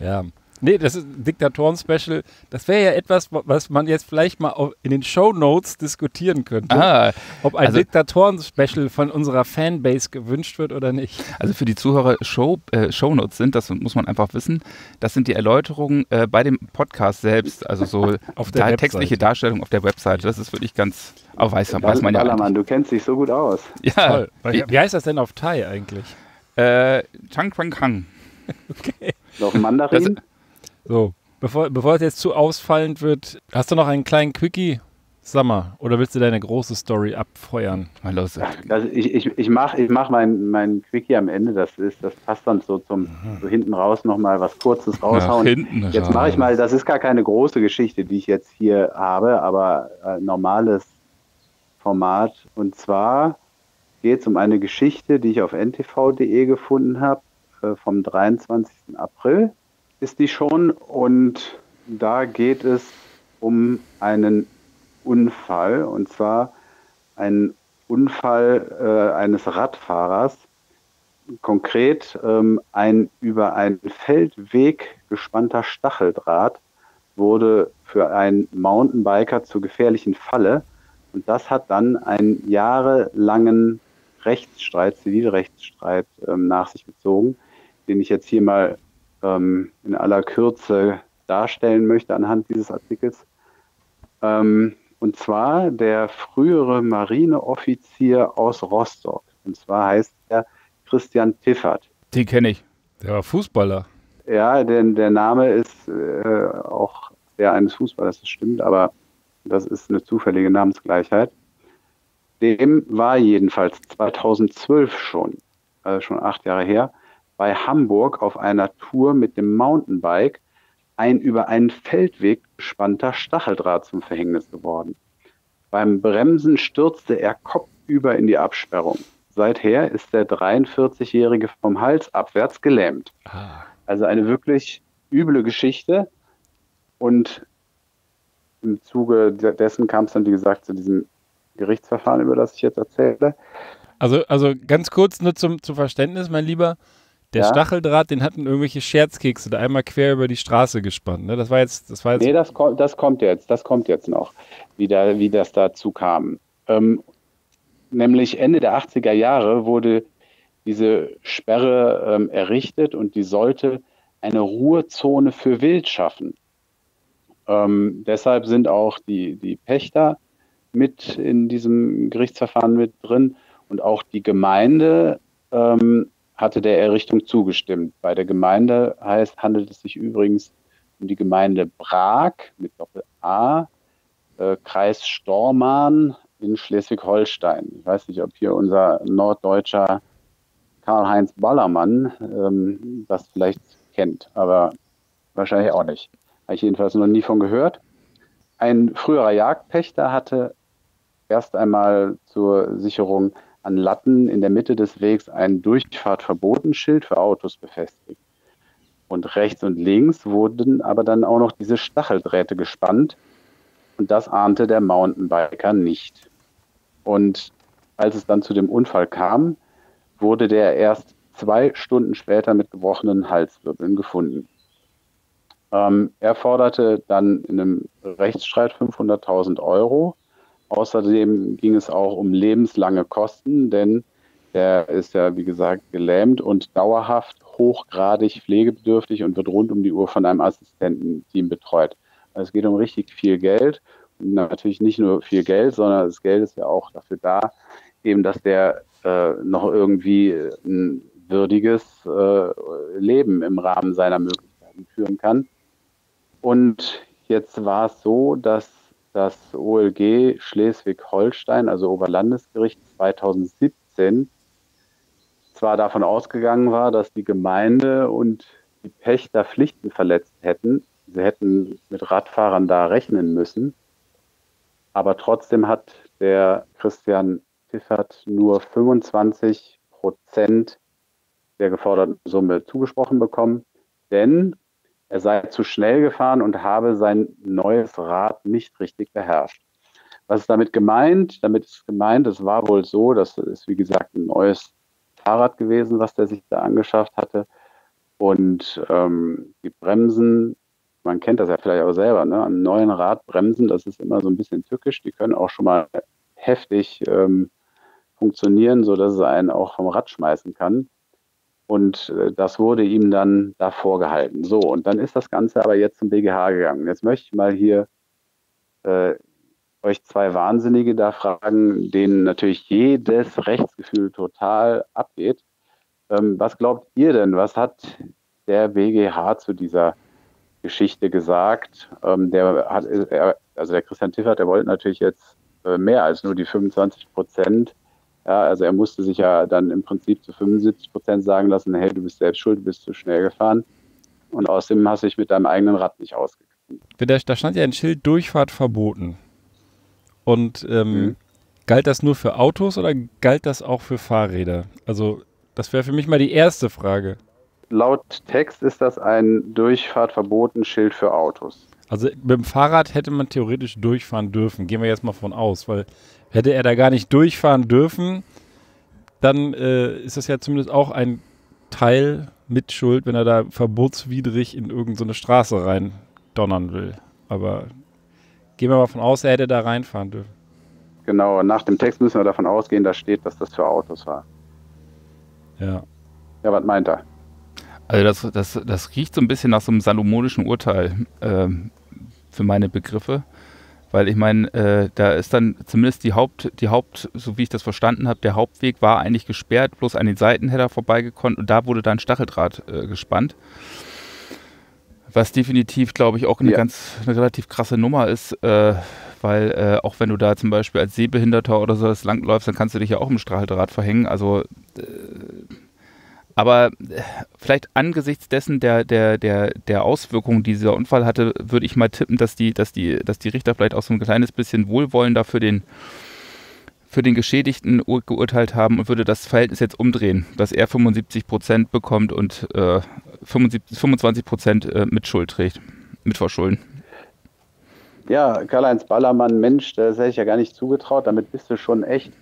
ja. Nee, das ist ein Diktatoren-Special. Das wäre ja etwas, was man jetzt vielleicht mal in den Show Notes diskutieren könnte. Ah, ob ein also, Diktatoren-Special von unserer Fanbase gewünscht wird oder nicht.
Also für die Zuhörer Show, äh, Show Notes sind, das muss man einfach wissen, das sind die Erläuterungen äh, bei dem Podcast selbst, also so [laughs]
auf der
da, textliche Darstellung auf der Webseite. Das ist wirklich ganz, auch weiß, weiß man ja.
Ballermann, du kennst dich so gut aus.
Ja. Toll. Wie heißt das denn auf Thai eigentlich?
Äh, Chang Quang Kang. [laughs]
Okay. Noch Mandarin?
Das, so, bevor, bevor es jetzt zu ausfallend wird, hast du noch einen kleinen Quickie Summer, oder willst du deine große Story abfeuern?
Mal los. Also ich, ich, ich mache ich mach mein, mein Quickie am Ende, das ist, das passt dann so zum so hinten raus nochmal was kurzes raushauen. Ja, jetzt mache ich mal, das ist gar keine große Geschichte, die ich jetzt hier habe, aber ein normales Format. Und zwar geht es um eine Geschichte, die ich auf ntv.de gefunden habe, äh, vom 23. April ist die schon. Und da geht es um einen Unfall, und zwar einen Unfall äh, eines Radfahrers, konkret ähm, ein über einen Feldweg gespannter Stacheldraht wurde für einen Mountainbiker zur gefährlichen Falle. Und das hat dann einen jahrelangen Rechtsstreit, Zivilrechtsstreit ähm, nach sich gezogen, den ich jetzt hier mal ähm, in aller Kürze darstellen möchte anhand dieses Artikels. Ähm, und zwar der frühere Marineoffizier aus Rostock. Und zwar heißt er Christian Tiffert.
Den kenne ich. Der war Fußballer.
Ja, denn der Name ist äh, auch der eines Fußballers, das stimmt, aber das ist eine zufällige Namensgleichheit. Dem war jedenfalls 2012 schon, also schon acht Jahre her, bei Hamburg auf einer Tour mit dem Mountainbike ein über einen Feldweg gespannter Stacheldraht zum Verhängnis geworden. Beim Bremsen stürzte er kopfüber in die Absperrung. Seither ist der 43-Jährige vom Hals abwärts gelähmt. Ah. Also eine wirklich üble Geschichte. Und im Zuge dessen kam es dann, wie gesagt, zu diesem Gerichtsverfahren, über das ich jetzt erzähle.
Also, also ganz kurz nur zum, zum Verständnis, mein Lieber. Der ja? Stacheldraht, den hatten irgendwelche Scherzkekse da einmal quer über die Straße gespannt. Ne? Das war jetzt, das war jetzt.
Nee, das, kommt, das kommt jetzt, das kommt jetzt noch, wie, da, wie das dazu kam. Ähm, nämlich Ende der 80er Jahre wurde diese Sperre ähm, errichtet und die sollte eine Ruhezone für Wild schaffen. Ähm, deshalb sind auch die, die Pächter mit in diesem Gerichtsverfahren mit drin und auch die Gemeinde ähm, hatte der Errichtung zugestimmt. Bei der Gemeinde heißt, handelt es sich übrigens um die Gemeinde Prag mit Doppel-A, äh, Kreis Stormarn in Schleswig-Holstein. Ich weiß nicht, ob hier unser norddeutscher Karl-Heinz Ballermann ähm, das vielleicht kennt, aber wahrscheinlich auch nicht. Habe ich jedenfalls noch nie von gehört. Ein früherer Jagdpächter hatte erst einmal zur Sicherung an Latten in der Mitte des Wegs ein Durchfahrtverbotenschild für Autos befestigt. Und rechts und links wurden aber dann auch noch diese Stacheldrähte gespannt. Und das ahnte der Mountainbiker nicht. Und als es dann zu dem Unfall kam, wurde der erst zwei Stunden später mit gebrochenen Halswirbeln gefunden. Ähm, er forderte dann in einem Rechtsstreit 500.000 Euro Außerdem ging es auch um lebenslange Kosten, denn der ist ja, wie gesagt, gelähmt und dauerhaft hochgradig pflegebedürftig und wird rund um die Uhr von einem Assistententeam betreut. Also es geht um richtig viel Geld. Und natürlich nicht nur viel Geld, sondern das Geld ist ja auch dafür da, eben, dass der äh, noch irgendwie ein würdiges äh, Leben im Rahmen seiner Möglichkeiten führen kann. Und jetzt war es so, dass das OLG Schleswig-Holstein, also Oberlandesgericht 2017, zwar davon ausgegangen war, dass die Gemeinde und die Pächter Pflichten verletzt hätten. Sie hätten mit Radfahrern da rechnen müssen. Aber trotzdem hat der Christian Tiffert nur 25 Prozent der geforderten Summe zugesprochen bekommen. Denn er sei zu schnell gefahren und habe sein neues Rad nicht richtig beherrscht. Was ist damit gemeint? Damit ist gemeint, es war wohl so, dass es, wie gesagt, ein neues Fahrrad gewesen, was der sich da angeschafft hatte. Und ähm, die Bremsen, man kennt das ja vielleicht auch selber, ne? An neuen Radbremsen, das ist immer so ein bisschen tückisch. Die können auch schon mal heftig ähm, funktionieren, sodass es einen auch vom Rad schmeißen kann. Und äh, das wurde ihm dann da vorgehalten. So, und dann ist das Ganze aber jetzt zum BGH gegangen. Jetzt möchte ich mal hier äh, euch zwei Wahnsinnige da fragen, denen natürlich jedes Rechtsgefühl total abgeht. Ähm, was glaubt ihr denn? Was hat der BGH zu dieser Geschichte gesagt. Ähm, der hat, er, also der Christian Tiffert, der wollte natürlich jetzt äh, mehr als nur die 25 Prozent. Ja, also er musste sich ja dann im Prinzip zu 75 Prozent sagen lassen, hey, du bist selbst schuld, du bist zu schnell gefahren. Und außerdem hast du dich mit deinem eigenen Rad nicht ausgekriegt.
Da stand ja ein Schild Durchfahrt verboten. Und ähm, mhm. galt das nur für Autos oder galt das auch für Fahrräder? Also das wäre für mich mal die erste Frage.
Laut Text ist das ein Durchfahrtverboten-Schild für Autos.
Also mit dem Fahrrad hätte man theoretisch durchfahren dürfen. Gehen wir jetzt mal von aus, weil hätte er da gar nicht durchfahren dürfen, dann äh, ist das ja zumindest auch ein Teil mit Schuld, wenn er da verbotswidrig in irgendeine so Straße rein donnern will. Aber gehen wir mal von aus, er hätte da reinfahren dürfen.
Genau, nach dem Text müssen wir davon ausgehen, da steht, dass das für Autos war.
Ja.
Ja, was meint er?
Also das, das, das riecht so ein bisschen nach so einem salomonischen Urteil äh, für meine Begriffe. Weil ich meine, äh, da ist dann zumindest die Haupt, die Haupt, so wie ich das verstanden habe, der Hauptweg war eigentlich gesperrt, bloß an den Seiten hätte er vorbeigekonnt und da wurde dann Stacheldraht äh, gespannt. Was definitiv, glaube ich, auch eine ja. ganz eine relativ krasse Nummer ist, äh, weil äh, auch wenn du da zum Beispiel als Sehbehinderter oder so das langläufst, dann kannst du dich ja auch im Stacheldraht verhängen. Also äh, aber äh, vielleicht angesichts dessen der, der, der, der Auswirkungen, die dieser Unfall hatte, würde ich mal tippen, dass die, dass die, dass die Richter vielleicht auch so ein kleines bisschen wohlwollender für den, für den Geschädigten geurteilt haben und würde das Verhältnis jetzt umdrehen, dass er 75 Prozent bekommt und äh, 75, 25 Prozent äh, mit Schuld trägt, mit Verschulden.
Ja, Karl-Heinz Ballermann, Mensch, das hätte ich ja gar nicht zugetraut. Damit bist du schon echt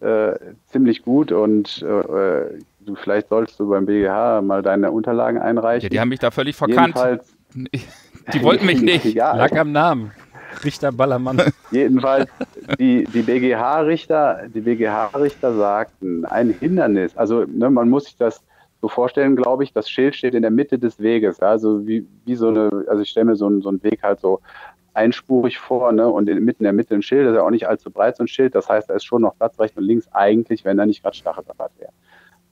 äh, ziemlich gut und äh, du, vielleicht sollst du beim BGH mal deine Unterlagen einreichen. Ja,
die haben mich da völlig verkannt. Jedenfalls, die wollten mich nicht.
ja, Lag am Namen. Richter Ballermann. [laughs]
Jedenfalls, die, die BGH-Richter, die BGH-Richter sagten, ein Hindernis, also ne, man muss sich das so vorstellen, glaube ich, das Schild steht in der Mitte des Weges. Also wie, wie so eine, also ich stelle mir so, einen, so einen Weg halt so einspurig vor, ne? Und in, mitten in der Mitte ein Schild, das ist ja auch nicht allzu breit, so ein Schild. Das heißt, da ist schon noch Platz rechts und links eigentlich, wenn da nicht gerade Stacheldraht wäre.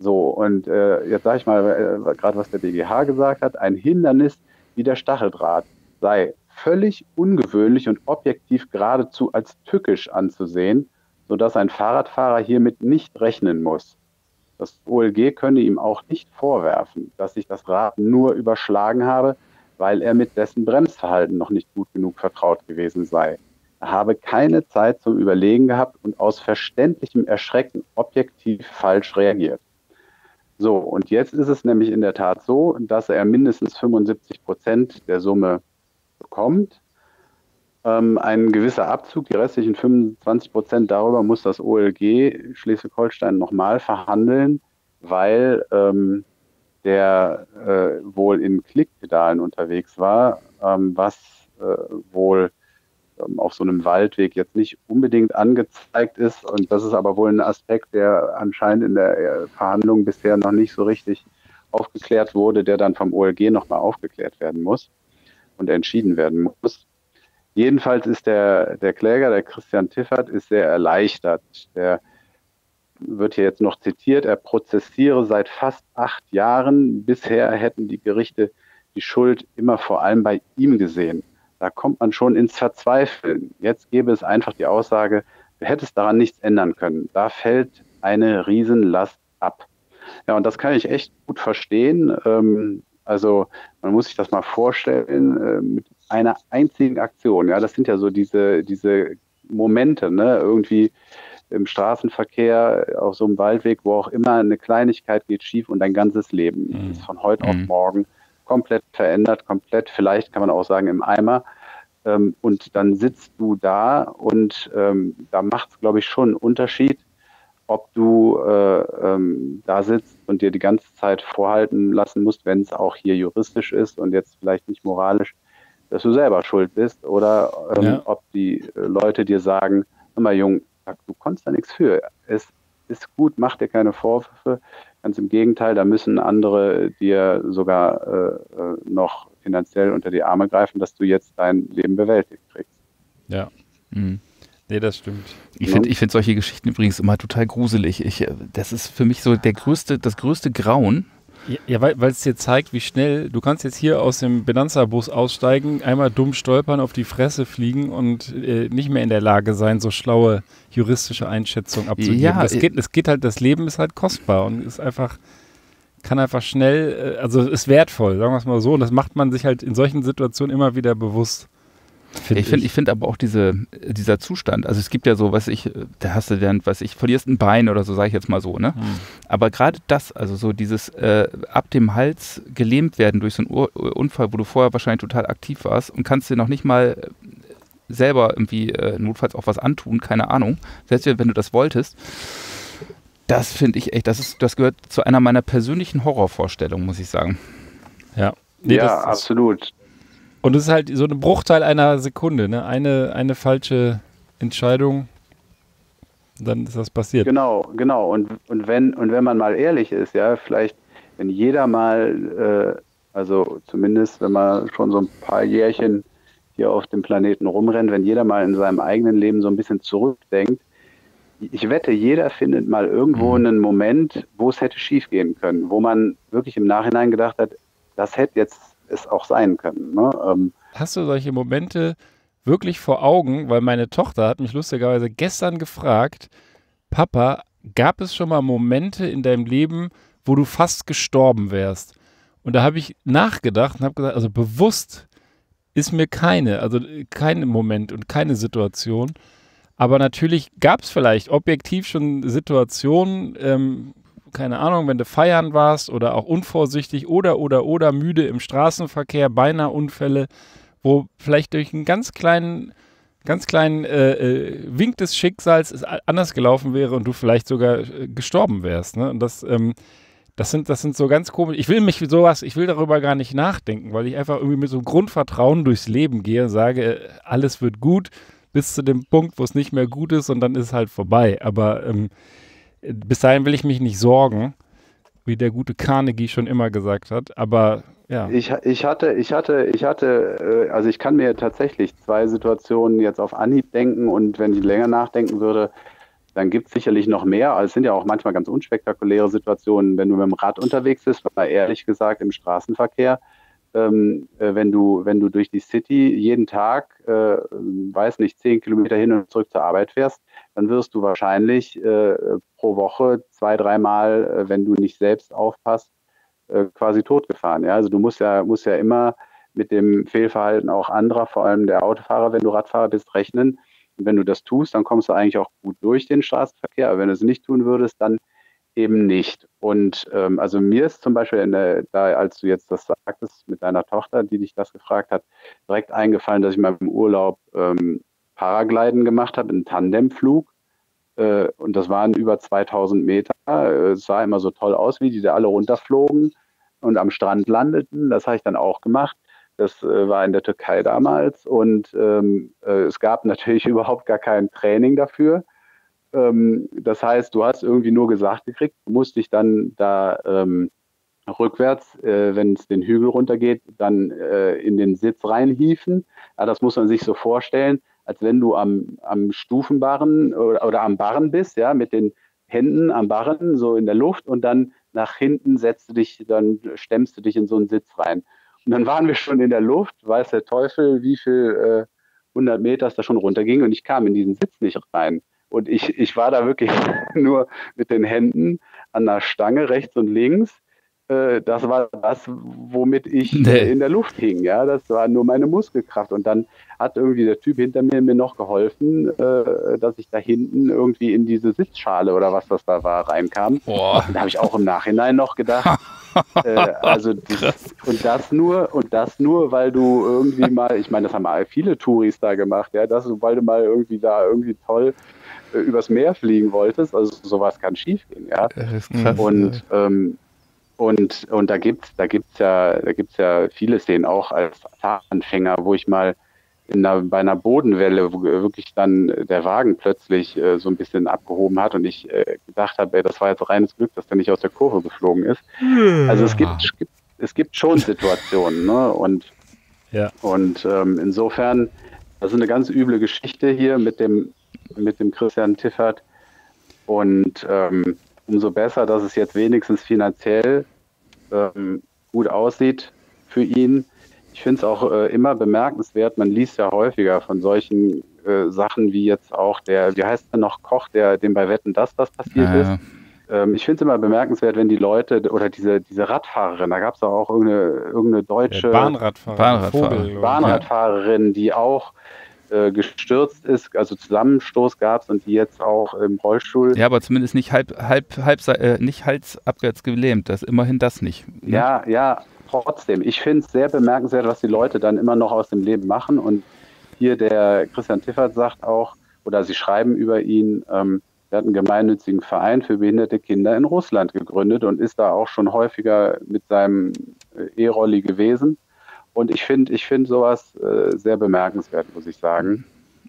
So, und äh, jetzt sage ich mal äh, gerade, was der BGH gesagt hat, ein Hindernis wie der Stacheldraht sei völlig ungewöhnlich und objektiv geradezu als tückisch anzusehen, sodass ein Fahrradfahrer hiermit nicht rechnen muss. Das OLG könne ihm auch nicht vorwerfen, dass sich das Rad nur überschlagen habe, weil er mit dessen Bremsverhalten noch nicht gut genug vertraut gewesen sei. Er habe keine Zeit zum Überlegen gehabt und aus verständlichem Erschrecken objektiv falsch reagiert. So, und jetzt ist es nämlich in der Tat so, dass er mindestens 75 Prozent der Summe bekommt. Ähm, ein gewisser Abzug, die restlichen 25 Prozent, darüber muss das OLG Schleswig-Holstein nochmal verhandeln, weil ähm, der äh, wohl in Klickpedalen unterwegs war, ähm, was äh, wohl auf so einem Waldweg jetzt nicht unbedingt angezeigt ist. Und das ist aber wohl ein Aspekt, der anscheinend in der äh, Verhandlung bisher noch nicht so richtig aufgeklärt wurde, der dann vom OLG nochmal aufgeklärt werden muss und entschieden werden muss. Jedenfalls ist der, der Kläger, der Christian Tiffert, ist sehr erleichtert. Der wird hier jetzt noch zitiert, er prozessiere seit fast acht Jahren. Bisher hätten die Gerichte die Schuld immer vor allem bei ihm gesehen. Da kommt man schon ins Verzweifeln. Jetzt gäbe es einfach die Aussage, du hättest daran nichts ändern können. Da fällt eine Riesenlast ab. Ja, und das kann ich echt gut verstehen. Ähm, also man muss sich das mal vorstellen äh, mit einer einzigen Aktion. Ja, das sind ja so diese, diese Momente, ne? Irgendwie im Straßenverkehr, auf so einem Waldweg, wo auch immer eine Kleinigkeit geht schief und dein ganzes Leben mhm. ist von heute mhm. auf morgen komplett verändert, komplett, vielleicht kann man auch sagen, im Eimer. Ähm, und dann sitzt du da und ähm, da macht es, glaube ich, schon einen Unterschied, ob du äh, ähm, da sitzt und dir die ganze Zeit vorhalten lassen musst, wenn es auch hier juristisch ist und jetzt vielleicht nicht moralisch, dass du selber schuld bist oder ähm, ja. ob die äh, Leute dir sagen, hör mal Jung, du konntest da nichts für. Es ist gut, mach dir keine Vorwürfe. Ganz im Gegenteil, da müssen andere dir sogar äh, äh, noch finanziell unter die Arme greifen, dass du jetzt dein Leben bewältigt kriegst.
Ja. Mhm. Nee, das stimmt.
Ich finde ich find solche Geschichten übrigens immer total gruselig. Ich, äh, das ist für mich so der größte, das größte Grauen,
Ja, weil es dir zeigt, wie schnell, du kannst jetzt hier aus dem Benanza-Bus aussteigen, einmal dumm stolpern, auf die Fresse fliegen und äh, nicht mehr in der Lage sein, so schlaue juristische Einschätzungen abzugeben. Ja, es, geht, es geht halt, das Leben ist halt kostbar und ist einfach, kann einfach schnell, äh, also ist wertvoll, sagen wir es mal so. Und das macht man sich halt in solchen Situationen immer wieder bewusst.
Find ich finde ich find aber auch diese, dieser Zustand, also es gibt ja so, was ich, da hast du dann, was ich, verlierst ein Bein oder so, sage ich jetzt mal so, ne? Hm. Aber gerade das, also so dieses äh, ab dem Hals gelähmt werden durch so einen Ur Unfall, wo du vorher wahrscheinlich total aktiv warst und kannst dir noch nicht mal selber irgendwie äh, notfalls auch was antun, keine Ahnung, selbst wenn du das wolltest. Das finde ich echt, das, ist, das gehört zu einer meiner persönlichen Horrorvorstellungen, muss ich sagen.
Ja,
nee, ja absolut.
Und es ist halt so ein Bruchteil einer Sekunde, ne? Eine, eine falsche Entscheidung, dann ist das passiert.
Genau, genau. Und, und, wenn, und wenn man mal ehrlich ist, ja, vielleicht, wenn jeder mal, äh, also zumindest, wenn man schon so ein paar Jährchen hier auf dem Planeten rumrennt, wenn jeder mal in seinem eigenen Leben so ein bisschen zurückdenkt, ich wette, jeder findet mal irgendwo mhm. einen Moment, wo es hätte schiefgehen können, wo man wirklich im Nachhinein gedacht hat, das hätte jetzt es auch sein können. Ne? Ähm,
Hast du solche Momente wirklich vor Augen? Weil meine Tochter hat mich lustigerweise gestern gefragt, Papa, gab es schon mal Momente in deinem Leben, wo du fast gestorben wärst? Und da habe ich nachgedacht und habe gesagt, also bewusst ist mir keine, also kein Moment und keine Situation. Aber natürlich gab es vielleicht objektiv schon Situationen, ähm, keine Ahnung, wenn du feiern warst oder auch unvorsichtig oder, oder, oder müde im Straßenverkehr, beinahe Unfälle, wo vielleicht durch einen ganz kleinen, ganz kleinen äh, äh, Wink des Schicksals es anders gelaufen wäre und du vielleicht sogar äh, gestorben wärst. Ne? Und das, ähm, das sind, das sind so ganz komisch. Ich will mich sowas, ich will darüber gar nicht nachdenken, weil ich einfach irgendwie mit so einem Grundvertrauen durchs Leben gehe und sage, äh, alles wird gut, bis zu dem Punkt, wo es nicht mehr gut ist und dann ist es halt vorbei. Aber ähm, bis dahin will ich mich nicht sorgen, wie der gute Carnegie schon immer gesagt hat. Aber ja.
Ich, ich hatte, ich hatte, ich hatte, äh, also ich kann mir tatsächlich zwei Situationen jetzt auf Anhieb denken und wenn ich länger nachdenken würde, dann gibt es sicherlich noch mehr. Also es sind ja auch manchmal ganz unspektakuläre Situationen, wenn du mit dem Rad unterwegs bist, weil ehrlich gesagt im Straßenverkehr ähm, äh, wenn du, wenn du durch die City jeden Tag, äh, weiß nicht, zehn Kilometer hin und zurück zur Arbeit fährst, dann wirst du wahrscheinlich äh, pro Woche zwei, dreimal, äh, wenn du nicht selbst aufpasst, äh, quasi totgefahren. Ja? Also du musst ja, musst ja immer mit dem Fehlverhalten auch anderer, vor allem der Autofahrer, wenn du Radfahrer bist, rechnen. Und wenn du das tust, dann kommst du eigentlich auch gut durch den Straßenverkehr. Aber wenn du es nicht tun würdest, dann eben nicht. Und ähm, also mir ist zum Beispiel, der, da, als du jetzt das sagtest mit deiner Tochter, die dich das gefragt hat, direkt eingefallen, dass ich mal im Urlaub ähm, Paragliden gemacht habe, einen Tandemflug. Äh, und das waren über 2000 Meter. Äh, es sah immer so toll aus, wie die da alle runterflogen und am Strand landeten. Das habe ich dann auch gemacht. Das äh, war in der Türkei damals. Und ähm, äh, es gab natürlich [laughs] überhaupt gar kein Training dafür. Ähm, das heißt, du hast irgendwie nur gesagt gekriegt, du musst dich dann da ähm, rückwärts, äh, wenn es den Hügel runtergeht, dann in den Sitz reinhieven. Ja, das muss man sich so vorstellen, als wenn du am, am Stufenbarren oder, oder am Barren bist, ja, mit den Händen am Barren, so in der Luft und dann nach hinten setzt du dich, dann stemmst du dich in so einen Sitz rein. Und dann waren wir schon in der Luft, weiß der Teufel, wie viel äh, 100 Meter es da schon runterging und ich kam in diesen Sitz nicht rein. Und ich, ich war da wirklich [laughs] nur mit den Händen an der Stange rechts und links. Äh, das war das, womit ich nee. in der Luft hing. Ja, das war nur meine Muskelkraft. Und dann hat irgendwie der Typ hinter mir mir noch geholfen, äh, dass ich da hinten irgendwie in diese Sitzschale oder was das da war reinkam. Boah. Da habe ich auch im Nachhinein noch gedacht. [laughs] äh, also dieses, und das nur und das nur, weil du irgendwie mal, ich meine, das haben viele Touris da gemacht, ja, das, weil du mal irgendwie da irgendwie toll äh, übers Meer fliegen wolltest. Also sowas kann schiefgehen, ja. Und, ähm, und, und da gibt's, da gibt's ja, da gibt's ja viele Szenen auch als Anfänger, wo ich mal einer, bei einer Bodenwelle, wo wirklich dann der Wagen plötzlich äh, so ein bisschen abgehoben hat und ich äh, gedacht habe, ey, das war jetzt reines Glück, dass der nicht aus der Kurve geflogen ist. Also es gibt, es gibt, es gibt schon [laughs] Situationen, ne? Und, ja. und ähm, insofern, das ist eine ganz üble Geschichte hier mit dem mit dem Christian Tiffert. Und ähm, umso besser, dass es jetzt wenigstens finanziell ähm, gut aussieht für ihn. Ich finde es auch äh, immer bemerkenswert, man liest ja häufiger von solchen äh, Sachen wie jetzt auch der, wie heißt der noch, Koch, der dem bei Wetten das was passiert ja. ist. Ähm, ich finde es immer bemerkenswert, wenn die Leute oder diese, diese Radfahrerin, da gab es auch irgendeine, irgendeine deutsche
ja, Bahnradfahrerin,
Bahnradfahrerin, Bahnradfahrerin, die auch äh, gestürzt ist, also Zusammenstoß gab es und die jetzt auch im Rollstuhl.
Ja, aber zumindest nicht halb, halb, halb äh, nicht halsabwärts gelähmt. Das immerhin das nicht.
Ne? Ja, ja, trotzdem. Ich finde es sehr bemerkenswert, was die Leute dann immer noch aus dem Leben machen. Und hier der Christian Tiffert sagt auch, oder sie schreiben über ihn, ähm, er hat einen gemeinnützigen Verein für behinderte Kinder in Russland gegründet und ist da auch schon häufiger mit seinem äh, E-Rolli gewesen. Und ich finde ich find sowas äh, sehr bemerkenswert, muss ich sagen.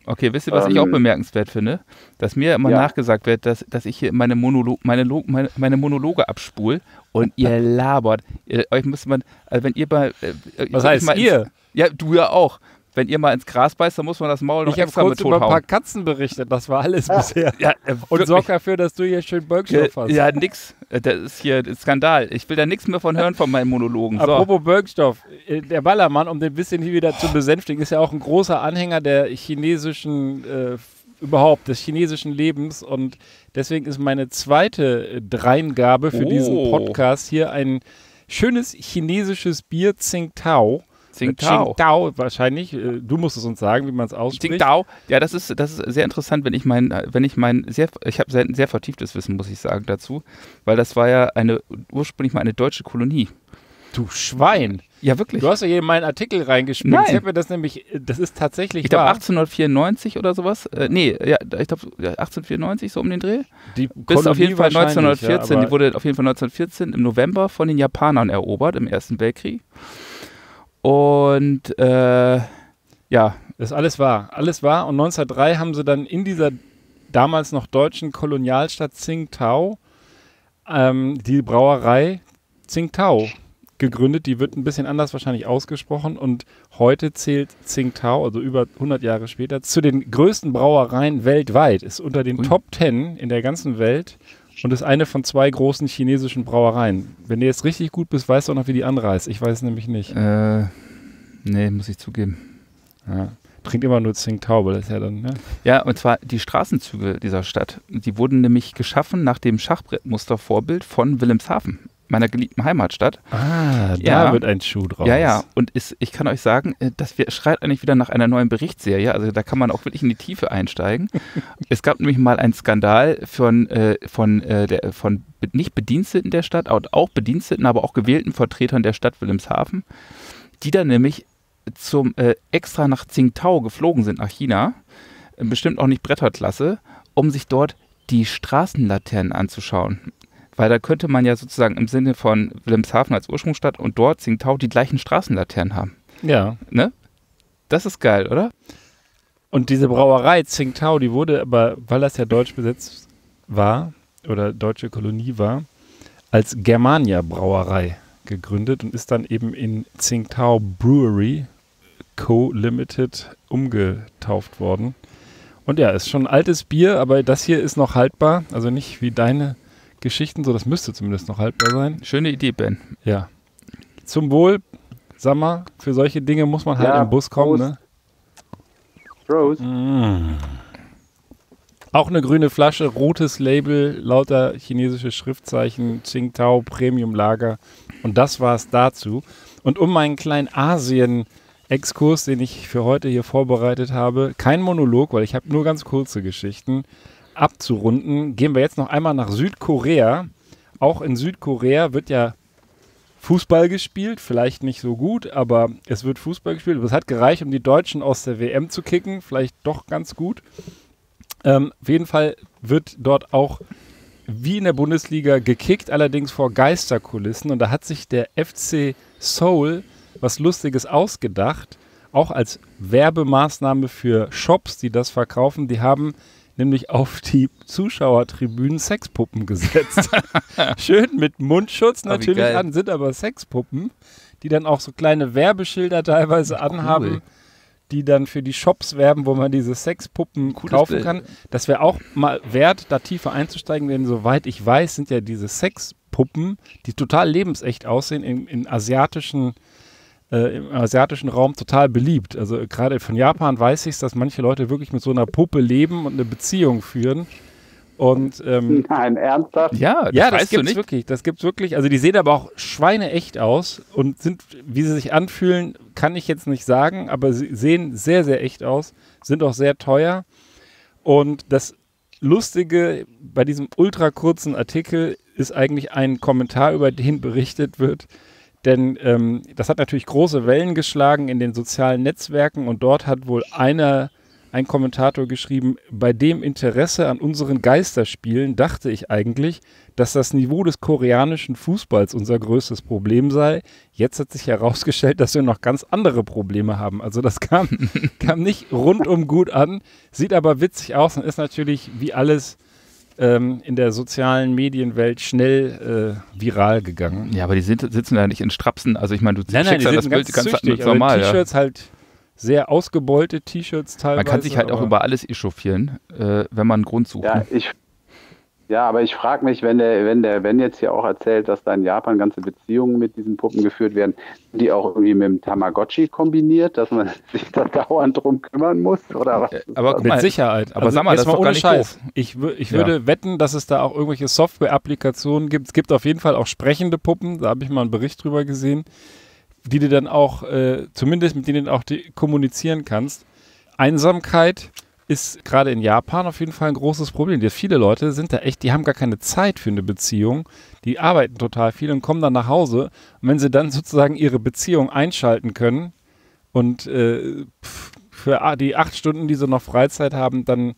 Okay, wisst ihr, was ähm, ich auch ähm, bemerkenswert finde? Dass mir immer ja. nachgesagt wird, dass, dass ich hier meine, Monolo meine, meine, meine Monologe abspule und ihr labert. Ihr, euch müsste man, also wenn ihr bei.
Äh, was heißt ihr?
Ja, du ja auch wenn ihr mal ins Gras beißt, dann muss man das Maul noch
ich extra mit Ich habe kurz über ein paar Katzen berichtet, das war alles ja. bisher. Ja, äh, und sorg dafür, dass du hier schön Bergstoff
hast. Ja, nix. Äh, das ist hier ein Skandal. Ich will da nichts mehr von hören von meinen Monologen.
So. Apropos Bergstoff, äh, der Ballermann, um den ein bisschen hier wieder zu besänftigen, ist ja auch ein großer Anhänger der chinesischen äh, überhaupt des chinesischen Lebens und deswegen ist meine zweite Dreingabe für oh. diesen Podcast hier ein schönes chinesisches Bier Tsingtao
Tsingtao.
Tsingtao wahrscheinlich. Äh, du musst es uns sagen, wie man es ausspricht.
Tsingtao. Ja, das ist, das ist sehr interessant, wenn ich mein, wenn ich mein sehr, ich habe sehr, sehr vertieftes Wissen, muss ich sagen, dazu, weil das war ja eine ursprünglich mal eine deutsche Kolonie.
Du Schwein.
Ja, wirklich.
Du hast ja hier in meinen Artikel reingespielt. Nein. Ich habe mir das nämlich, das ist tatsächlich.
Ich glaube 1894 oder sowas. Äh, nee, ja, ich glaube 1894 so um den Dreh. Die Bis Kolonie auf jeden Fall 1914. Ja, die wurde auf jeden Fall 1914 im November von den Japanern erobert im Ersten Weltkrieg. Und äh, ja.
Das ist alles wahr. Alles wahr. Und 1903 haben sie dann in dieser damals noch deutschen Kolonialstadt Tsingtao ähm, die Brauerei Tsingtao gegründet. Die wird ein bisschen anders wahrscheinlich ausgesprochen und heute zählt Tsingtao, also über 100 Jahre später, zu den größten Brauereien weltweit. Ist unter den Ui. Top 10 in der ganzen Welt und ist eine von zwei großen chinesischen Brauereien. Wenn du jetzt richtig gut bist, weißt du auch noch, wie die andere heißt. Ich weiß es nämlich nicht.
Äh, nee, muss ich zugeben.
Ja. Trinkt immer nur Tsingtao, das ist ja dann, ne?
Ja, und zwar die Straßenzüge dieser Stadt. Die wurden nämlich geschaffen nach dem Schachbrettmustervorbild von Wilhelmshaven meiner geliebten Heimatstadt.
Ah, da ja. wird ein Schuh draus.
Ja, ja. Und ist, ich kann euch sagen, äh, das schreit eigentlich wieder nach einer neuen Berichtsserie. Also da kann man auch wirklich in die Tiefe einsteigen. [laughs] es gab nämlich mal einen Skandal von, äh, von, äh, der, von nicht Bediensteten der Stadt, auch Bediensteten, aber auch gewählten Vertretern der Stadt Wilhelmshaven, die dann nämlich zum äh, extra nach Tsingtao geflogen sind, nach China, äh, bestimmt auch nicht Bretterklasse, um sich dort die Straßenlaternen anzuschauen. Weil da könnte man ja sozusagen im Sinne von Wilhelmshaven als Ursprungsstadt und dort Tsingtao die gleichen Straßenlaternen haben.
Ja.
Ne? Das ist geil, oder?
Und diese Brauerei Tsingtao, die wurde aber, weil das ja deutsch besetzt war oder deutsche Kolonie war, als Germania Brauerei gegründet und ist dann eben in Tsingtao Brewery Co. Limited umgetauft worden. Und ja, ist schon altes Bier, aber das hier ist noch haltbar. Also nicht wie deine Geschichten, so das müsste zumindest noch haltbar sein.
Schöne Idee, Ben.
Ja. Zum Wohl, sag mal, für solche Dinge muss man halt ja, im Bus kommen, Prost. ne? Prost. Mm. Auch eine grüne Flasche, rotes Label, lauter chinesische Schriftzeichen, Tsingtao Premium Lager. Und das war es dazu. Und um meinen kleinen Asien-Exkurs, den ich für heute hier vorbereitet habe, kein Monolog, weil ich habe nur ganz kurze Geschichten, abzurunden, gehen wir jetzt noch einmal nach Südkorea. Auch in Südkorea wird ja Fußball gespielt, vielleicht nicht so gut, aber es wird Fußball gespielt. Es hat gereicht, um die Deutschen aus der WM zu kicken, vielleicht doch ganz gut. Ähm, auf jeden Fall wird dort auch wie in der Bundesliga gekickt, allerdings vor Geisterkulissen. Und da hat sich der FC Seoul was Lustiges ausgedacht, auch als Werbemaßnahme für Shops, die das verkaufen. Die haben nämlich auf die Zuschauertribünen Sexpuppen gesetzt. [laughs] Schön mit Mundschutz natürlich an, sind aber Sexpuppen, die dann auch so kleine Werbeschilder teilweise cool. anhaben, die dann für die Shops werben, wo man diese Sexpuppen Cooles kaufen Bild. kann. Das wäre auch mal wert, da tiefer einzusteigen, denn soweit ich weiß, sind ja diese Sexpuppen Puppen, die total lebensecht aussehen, in, in asiatischen äh, im asiatischen Raum total beliebt. Also gerade von Japan weiß ich es, dass manche Leute wirklich mit so einer Puppe leben und eine Beziehung führen. Und, ähm,
Nein, ernsthaft?
Ja, das, ja, das gibt's wirklich. Das gibt's wirklich. Also die sehen aber auch schweineecht aus und sind, wie sie sich anfühlen, kann ich jetzt nicht sagen, aber sie sehen sehr, sehr echt aus, sind auch sehr teuer. Und das Lustige bei diesem ultra kurzen Artikel ist eigentlich ein Kommentar, über den berichtet wird, denn ähm, das hat natürlich große Wellen geschlagen in den sozialen Netzwerken und dort hat wohl einer ein Kommentator geschrieben, bei dem Interesse an unseren Geisterspielen dachte ich eigentlich, dass das Niveau des koreanischen Fußballs unser größtes Problem sei. Jetzt hat sich herausgestellt, dass wir noch ganz andere Probleme haben. Also das kam, [laughs] kam nicht rundum gut an, sieht aber witzig aus und ist natürlich wie alles ähm, in der sozialen Medienwelt schnell äh, viral gegangen.
Ja, aber die sind, sitzen da nicht in Strapsen. Also ich meine, du
nein, nein, checkst ja das Bild ganz, ganz normal. T-Shirts ja. halt sehr ausgebeulte T-Shirts teilweise.
Man kann sich halt auch über alles echauffieren, äh, wenn man einen Grund sucht.
Ja, ich, ja aber ich frage mich, wenn der, wenn der Ben jetzt hier auch erzählt, dass da in Japan ganze Beziehungen mit diesen Puppen geführt werden, die auch irgendwie mit dem Tamagotchi kombiniert, dass man [laughs] sich da dauernd drum kümmern muss? Oder was?
Aber mit mal, Sicherheit. Aber also sag mal, das ist ohne Scheiß. Doof. Ich, ich würde ja. wetten, dass es da auch irgendwelche Software-Applikationen gibt. Es gibt auf jeden Fall auch sprechende Puppen, da habe ich mal einen Bericht drüber gesehen die du dann auch, äh, zumindest mit denen auch kommunizieren kannst. Einsamkeit ist gerade in Japan auf jeden Fall ein großes Problem. Viele Leute sind da echt, die haben gar keine Zeit für eine Beziehung. Die arbeiten total viel und kommen dann nach Hause. Und wenn sie dann sozusagen ihre Beziehung einschalten können und äh, für die acht Stunden, die sie noch Freizeit haben, dann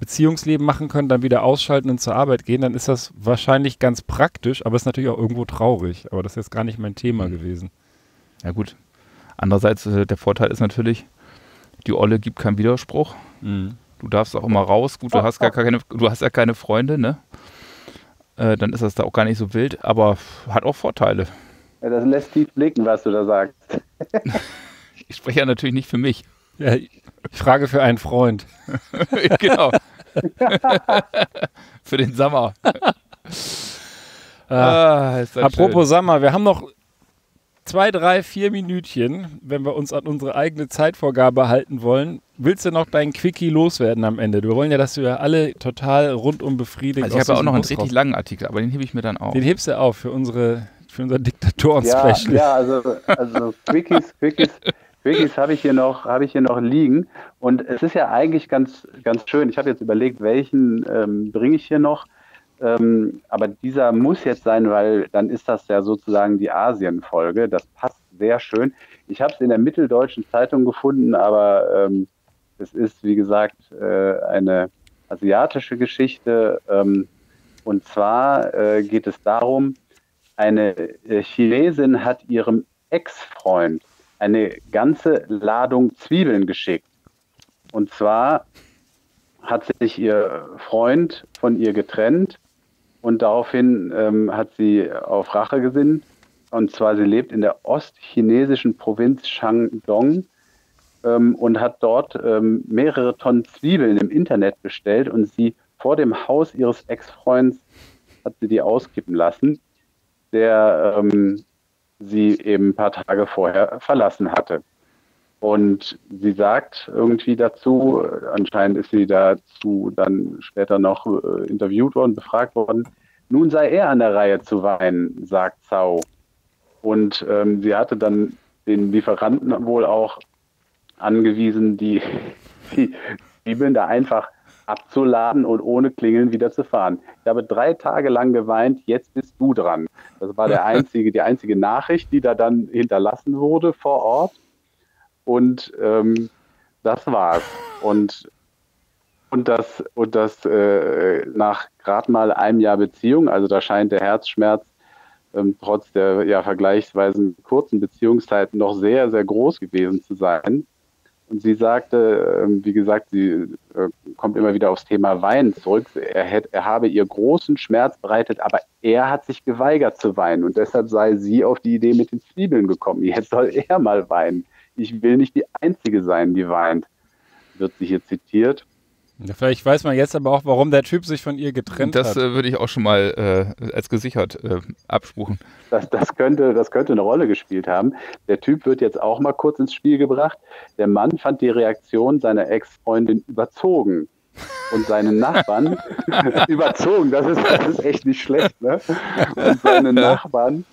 Beziehungsleben machen können, dann wieder ausschalten und zur Arbeit gehen, dann ist das wahrscheinlich ganz praktisch, aber ist natürlich auch irgendwo traurig. Aber das ist jetzt gar nicht mein Thema mhm. gewesen.
Ja gut. Andererseits, äh, der Vorteil ist natürlich, die Olle gibt keinen Widerspruch. Mhm. Du darfst auch immer raus. Gut, du hast gar keine, du hast ja keine Freunde, ne? Äh, dann ist das da auch gar nicht so wild, aber hat auch Vorteile.
Ja, das lässt tief blicken, was du da sagst. [laughs]
ich spreche ja natürlich nicht für mich.
Ja, ich frage für einen Freund. [laughs]
genau. [laughs] für den Sommer.
Ah, apropos schön. Sommer, wir haben noch zwei, drei, vier Minütchen, wenn wir uns an unsere eigene Zeitvorgabe halten wollen. Willst du noch deinen Quickie loswerden am Ende? Wir wollen ja, dass wir alle total rundum befriedigt
Also ich habe ja auch noch einen richtig langen Artikel, aber den hebe ich mir dann auf.
Den hebst du auf für unsere für unser Diktatoren-Special.
Ja, ja, also, also Quickies, Quickies, Quickies habe ich hier noch, habe ich hier noch liegen. Und es ist ja eigentlich ganz, ganz schön. Ich habe jetzt überlegt, welchen ähm, bringe ich hier noch. Ähm, aber dieser muss jetzt sein, weil dann ist das ja sozusagen die Asien-Folge. Das passt sehr schön. Ich habe es in der Mitteldeutschen Zeitung gefunden, aber ähm, es ist, wie gesagt, äh, eine asiatische Geschichte. Ähm, und zwar äh, geht es darum, eine äh, Chinesin hat ihrem Ex-Freund eine ganze Ladung Zwiebeln geschickt. Und zwar hat sich ihr Freund von ihr getrennt und daraufhin ähm, hat sie auf Rache gesinnt. Und zwar, sie lebt in der ostchinesischen Provinz Shandong ähm, und hat dort ähm, mehrere Tonnen Zwiebeln im Internet bestellt und sie vor dem Haus ihres Ex-Freunds hat sie die auskippen lassen, der ähm, sie eben ein paar Tage vorher verlassen hatte. Und sie sagt irgendwie dazu, anscheinend ist sie dazu dann später noch äh, interviewt worden, befragt worden, nun sei er an der Reihe zu weinen, sagt Zhao. Und ähm, sie hatte dann den Lieferanten wohl auch angewiesen, die, [laughs] die Zwiebeln da einfach abzuladen und ohne Klingeln wieder zu fahren. Ich habe drei Tage lang geweint, jetzt bist du dran. Das war der [laughs] einzige, die einzige Nachricht, die da dann hinterlassen wurde vor Ort. Und ähm, das war's. Und, und das, und das äh, nach gerade mal einem Jahr Beziehung, also da scheint der Herzschmerz ähm, trotz der ja vergleichsweise kurzen Beziehungszeit noch sehr, sehr groß gewesen zu sein. Und sie sagte, äh, wie gesagt, sie äh, kommt immer wieder aufs Thema Weinen zurück. Er, hätte, er habe ihr großen Schmerz bereitet, aber er hat sich geweigert zu weinen. Und deshalb sei sie auf die Idee mit den Zwiebeln gekommen. Jetzt soll er mal weinen ich will nicht die Einzige sein, die weint, wird sie hier zitiert.
Ja, vielleicht weiß man jetzt aber auch, warum der Typ sich von ihr getrennt
das,
hat.
Das äh, würde ich auch schon mal äh, als gesichert äh, abspuchen.
Das, das, könnte, das könnte eine Rolle gespielt haben. Der Typ wird jetzt auch mal kurz ins Spiel gebracht. Der Mann fand die Reaktion seiner Ex-Freundin überzogen. Und seine Nachbarn [laughs] überzogen, das ist, das ist echt nicht schlecht, ne? Und seine Nachbarn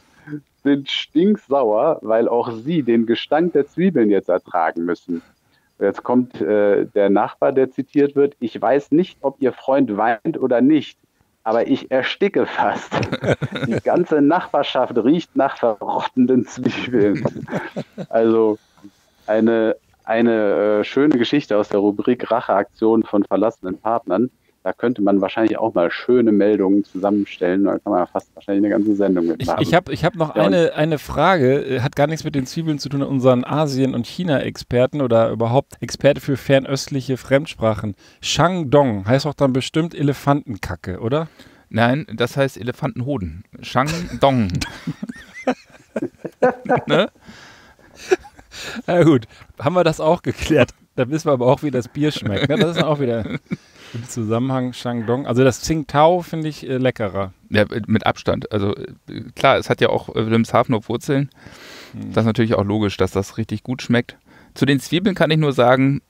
sind stinksauer, weil auch sie den Gestank der Zwiebeln jetzt ertragen müssen. Jetzt kommt äh, der Nachbar, der zitiert wird. Ich weiß nicht, ob Ihr Freund weint oder nicht, aber ich ersticke fast. [laughs] Die ganze Nachbarschaft riecht nach verrottenden Zwiebeln. Also eine, eine äh, schöne Geschichte aus der Rubrik Racheaktion von verlassenen Partnern. Da könnte man wahrscheinlich auch mal schöne Meldungen zusammenstellen. Da kann man fast wahrscheinlich eine ganze Sendung mitmachen.
Ich, ich habe ich hab noch ja, eine, eine Frage, äh, hat gar nichts mit den Zwiebeln zu tun, unseren Asien- und China-Experten oder überhaupt Experte für fernöstliche Fremdsprachen. Shangdong heißt auch dann bestimmt Elefantenkacke, oder?
Nein, das heißt Elefantenhoden. Shangdong. [laughs]
ne? Na gut, haben wir das auch geklärt. Da wissen wir aber auch, wie das Bier schmeckt. Ne? Das ist auch wieder im Zusammenhang Shandong. Also das Tsingtao finde ich äh, leckerer.
Ja, mit Abstand. Also äh, klar, es hat ja auch äh, Wilhelmshaven auf Wurzeln. Hm. Das ist natürlich auch logisch, dass das richtig gut schmeckt. Zu den Zwiebeln kann ich nur sagen,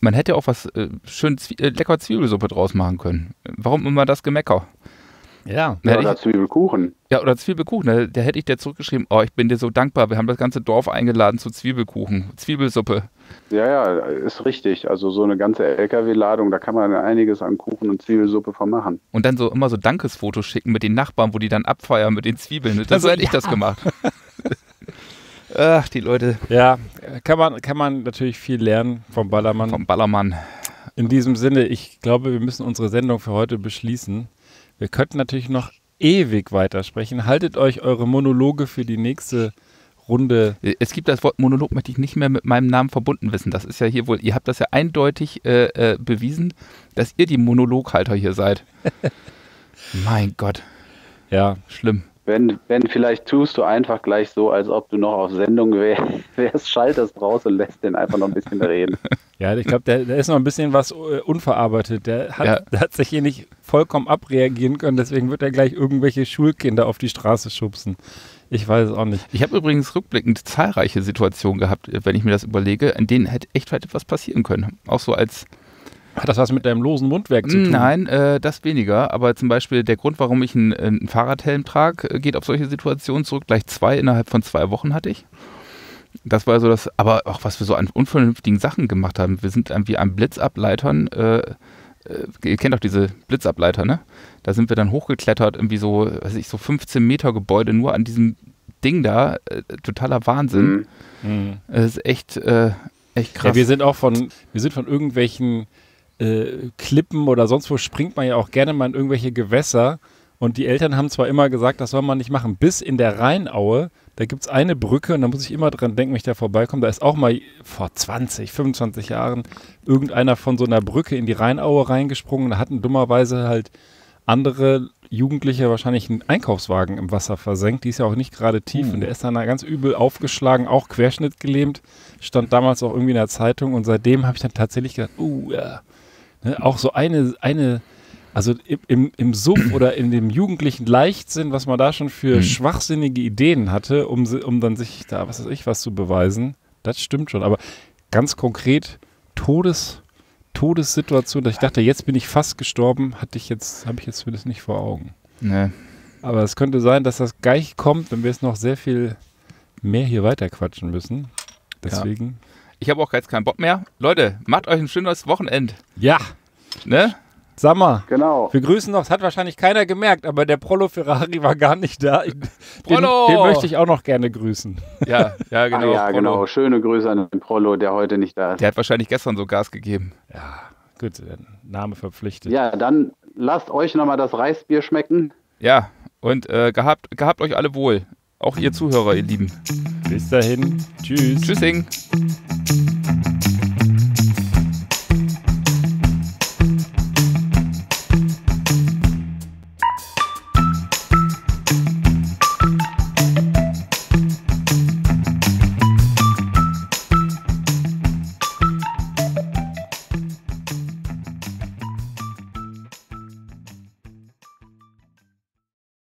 man hätte auch was äh, schön Zwie äh, lecker Zwiebelsuppe draus machen können. Warum immer das Gemecker?
Ja,
ja oder ich, Zwiebelkuchen.
Ja, oder Zwiebelkuchen. Da, da, hätte ich dir zurückgeschrieben, oh, ich bin dir so dankbar. Wir haben das ganze Dorf eingeladen zu Zwiebelkuchen, Zwiebelsuppe.
Ja, ja, ist richtig. Also so eine ganze LKW-Ladung, da kann man einiges an Kuchen und Zwiebelsuppe von machen.
Und dann so immer so Dankesfotos schicken mit den Nachbarn, wo die dann abfeiern mit den Zwiebeln. Das also, hätte ja. ich das gemacht. [laughs] Ach, die Leute.
Ja, kann man, kann man natürlich viel lernen vom Ballermann.
Vom Ballermann.
In diesem Sinne, ich glaube, wir müssen unsere Sendung für heute beschließen. Wir könnten natürlich noch ewig weitersprechen. Haltet euch eure Monologe für die nächste Runde.
Es gibt das Wort Monolog, möchte ich nicht mehr mit meinem Namen verbunden wissen. Das ist ja hier wohl, ihr habt das ja eindeutig äh, äh, bewiesen, dass ihr die Monologhalter hier seid. [laughs] mein Gott.
Ja, schlimm.
Wenn, wenn, vielleicht tust du einfach gleich so, als ob du noch auf Sendung wär, [laughs] wärst, schaltest raus und lässt den einfach noch ein bisschen reden. [laughs]
Ja, ich glaube, da ist noch ein bisschen was uh, unverarbeitet. Der hat, ja. der hat, sich hier nicht vollkommen abreagieren können, deswegen wird er gleich irgendwelche Schulkinder auf die Straße schubsen. Ich weiß es auch nicht.
Ich habe übrigens rückblickend zahlreiche Situationen gehabt, wenn ich mir das überlege, in denen hätte echt etwas passieren können. Auch so als
hat das was mit deinem losen Mundwerk zu tun?
Nein, äh, das weniger. Aber zum Beispiel der Grund, warum ich einen, einen Fahrradhelm trage, äh, geht auf solche Situationen zurück. Gleich zwei innerhalb von zwei Wochen hatte ich. Das war so das, aber auch was wir so an unvernünftigen Sachen gemacht haben. Wir sind irgendwie an Blitzableitern, äh, äh, ihr kennt auch diese Blitzableiter, ne? Da sind wir dann hochgeklettert, irgendwie so, weiß ich, so 15 Meter Gebäude nur an diesem Ding da. Äh, totaler Wahnsinn. Mhm. Das ist echt, äh, echt krass.
Ja, wir sind auch von, wir sind von irgendwelchen äh, Klippen oder sonst wo springt man ja auch gerne mal in irgendwelche Gewässer. Und die Eltern haben zwar immer gesagt, das soll man nicht machen. Bis in der Rheinaue, da gibt es eine Brücke und da muss ich immer dran denken, wenn ich da vorbeikomme. Da ist auch mal vor 20, 25 Jahren irgendeiner von so einer Brücke in die Rheinaue reingesprungen. Da hatten dummerweise halt andere Jugendliche wahrscheinlich einen Einkaufswagen im Wasser versenkt. Die ist ja auch nicht gerade tief uh. und der ist dann da ganz übel aufgeschlagen, auch querschnittgelähmt. Stand damals auch irgendwie in der Zeitung und seitdem habe ich dann tatsächlich gedacht, uh, ja. Ne, auch so eine, eine, also im, im Suff [clears throat] oder in dem jugendlichen Leichtsinn, was man da schon für mhm. schwachsinnige Ideen hatte, um, um dann sich da, was weiß ich, was zu beweisen, das stimmt schon. Aber ganz konkret, Todes, Todessituation, dass ich dachte, jetzt bin ich fast gestorben, hatte ich jetzt, habe ich jetzt zumindest nicht vor Augen.
Nee.
Aber es könnte sein, dass das gleich kommt, wenn wir jetzt noch sehr viel mehr hier weiterquatschen müssen. Deswegen. Ja.
Ich habe auch jetzt keinen Bock mehr. Leute, macht euch ein schönes Wochenende.
Ja.
Ne?
Sag mal,
genau.
wir grüßen noch, das hat wahrscheinlich keiner gemerkt, aber der Prolo Ferrari war gar nicht da. Den, Prolo! Den, möchte ich auch noch gerne grüßen.
Ja, ja, genau.
Ah, ja, Prolo. genau. Schöne Grüße an den Prolo, der heute nicht da ist.
Der hat wahrscheinlich gestern so Gas gegeben.
Ja, gut, Name verpflichtet.
Ja, dann lasst euch nochmal das Reisbier schmecken.
Ja, und äh, gehabt, gehabt euch alle wohl auch ihr Zuhörer, ihr Lieben.
Bis dahin. Tschüss.
Tschüssing.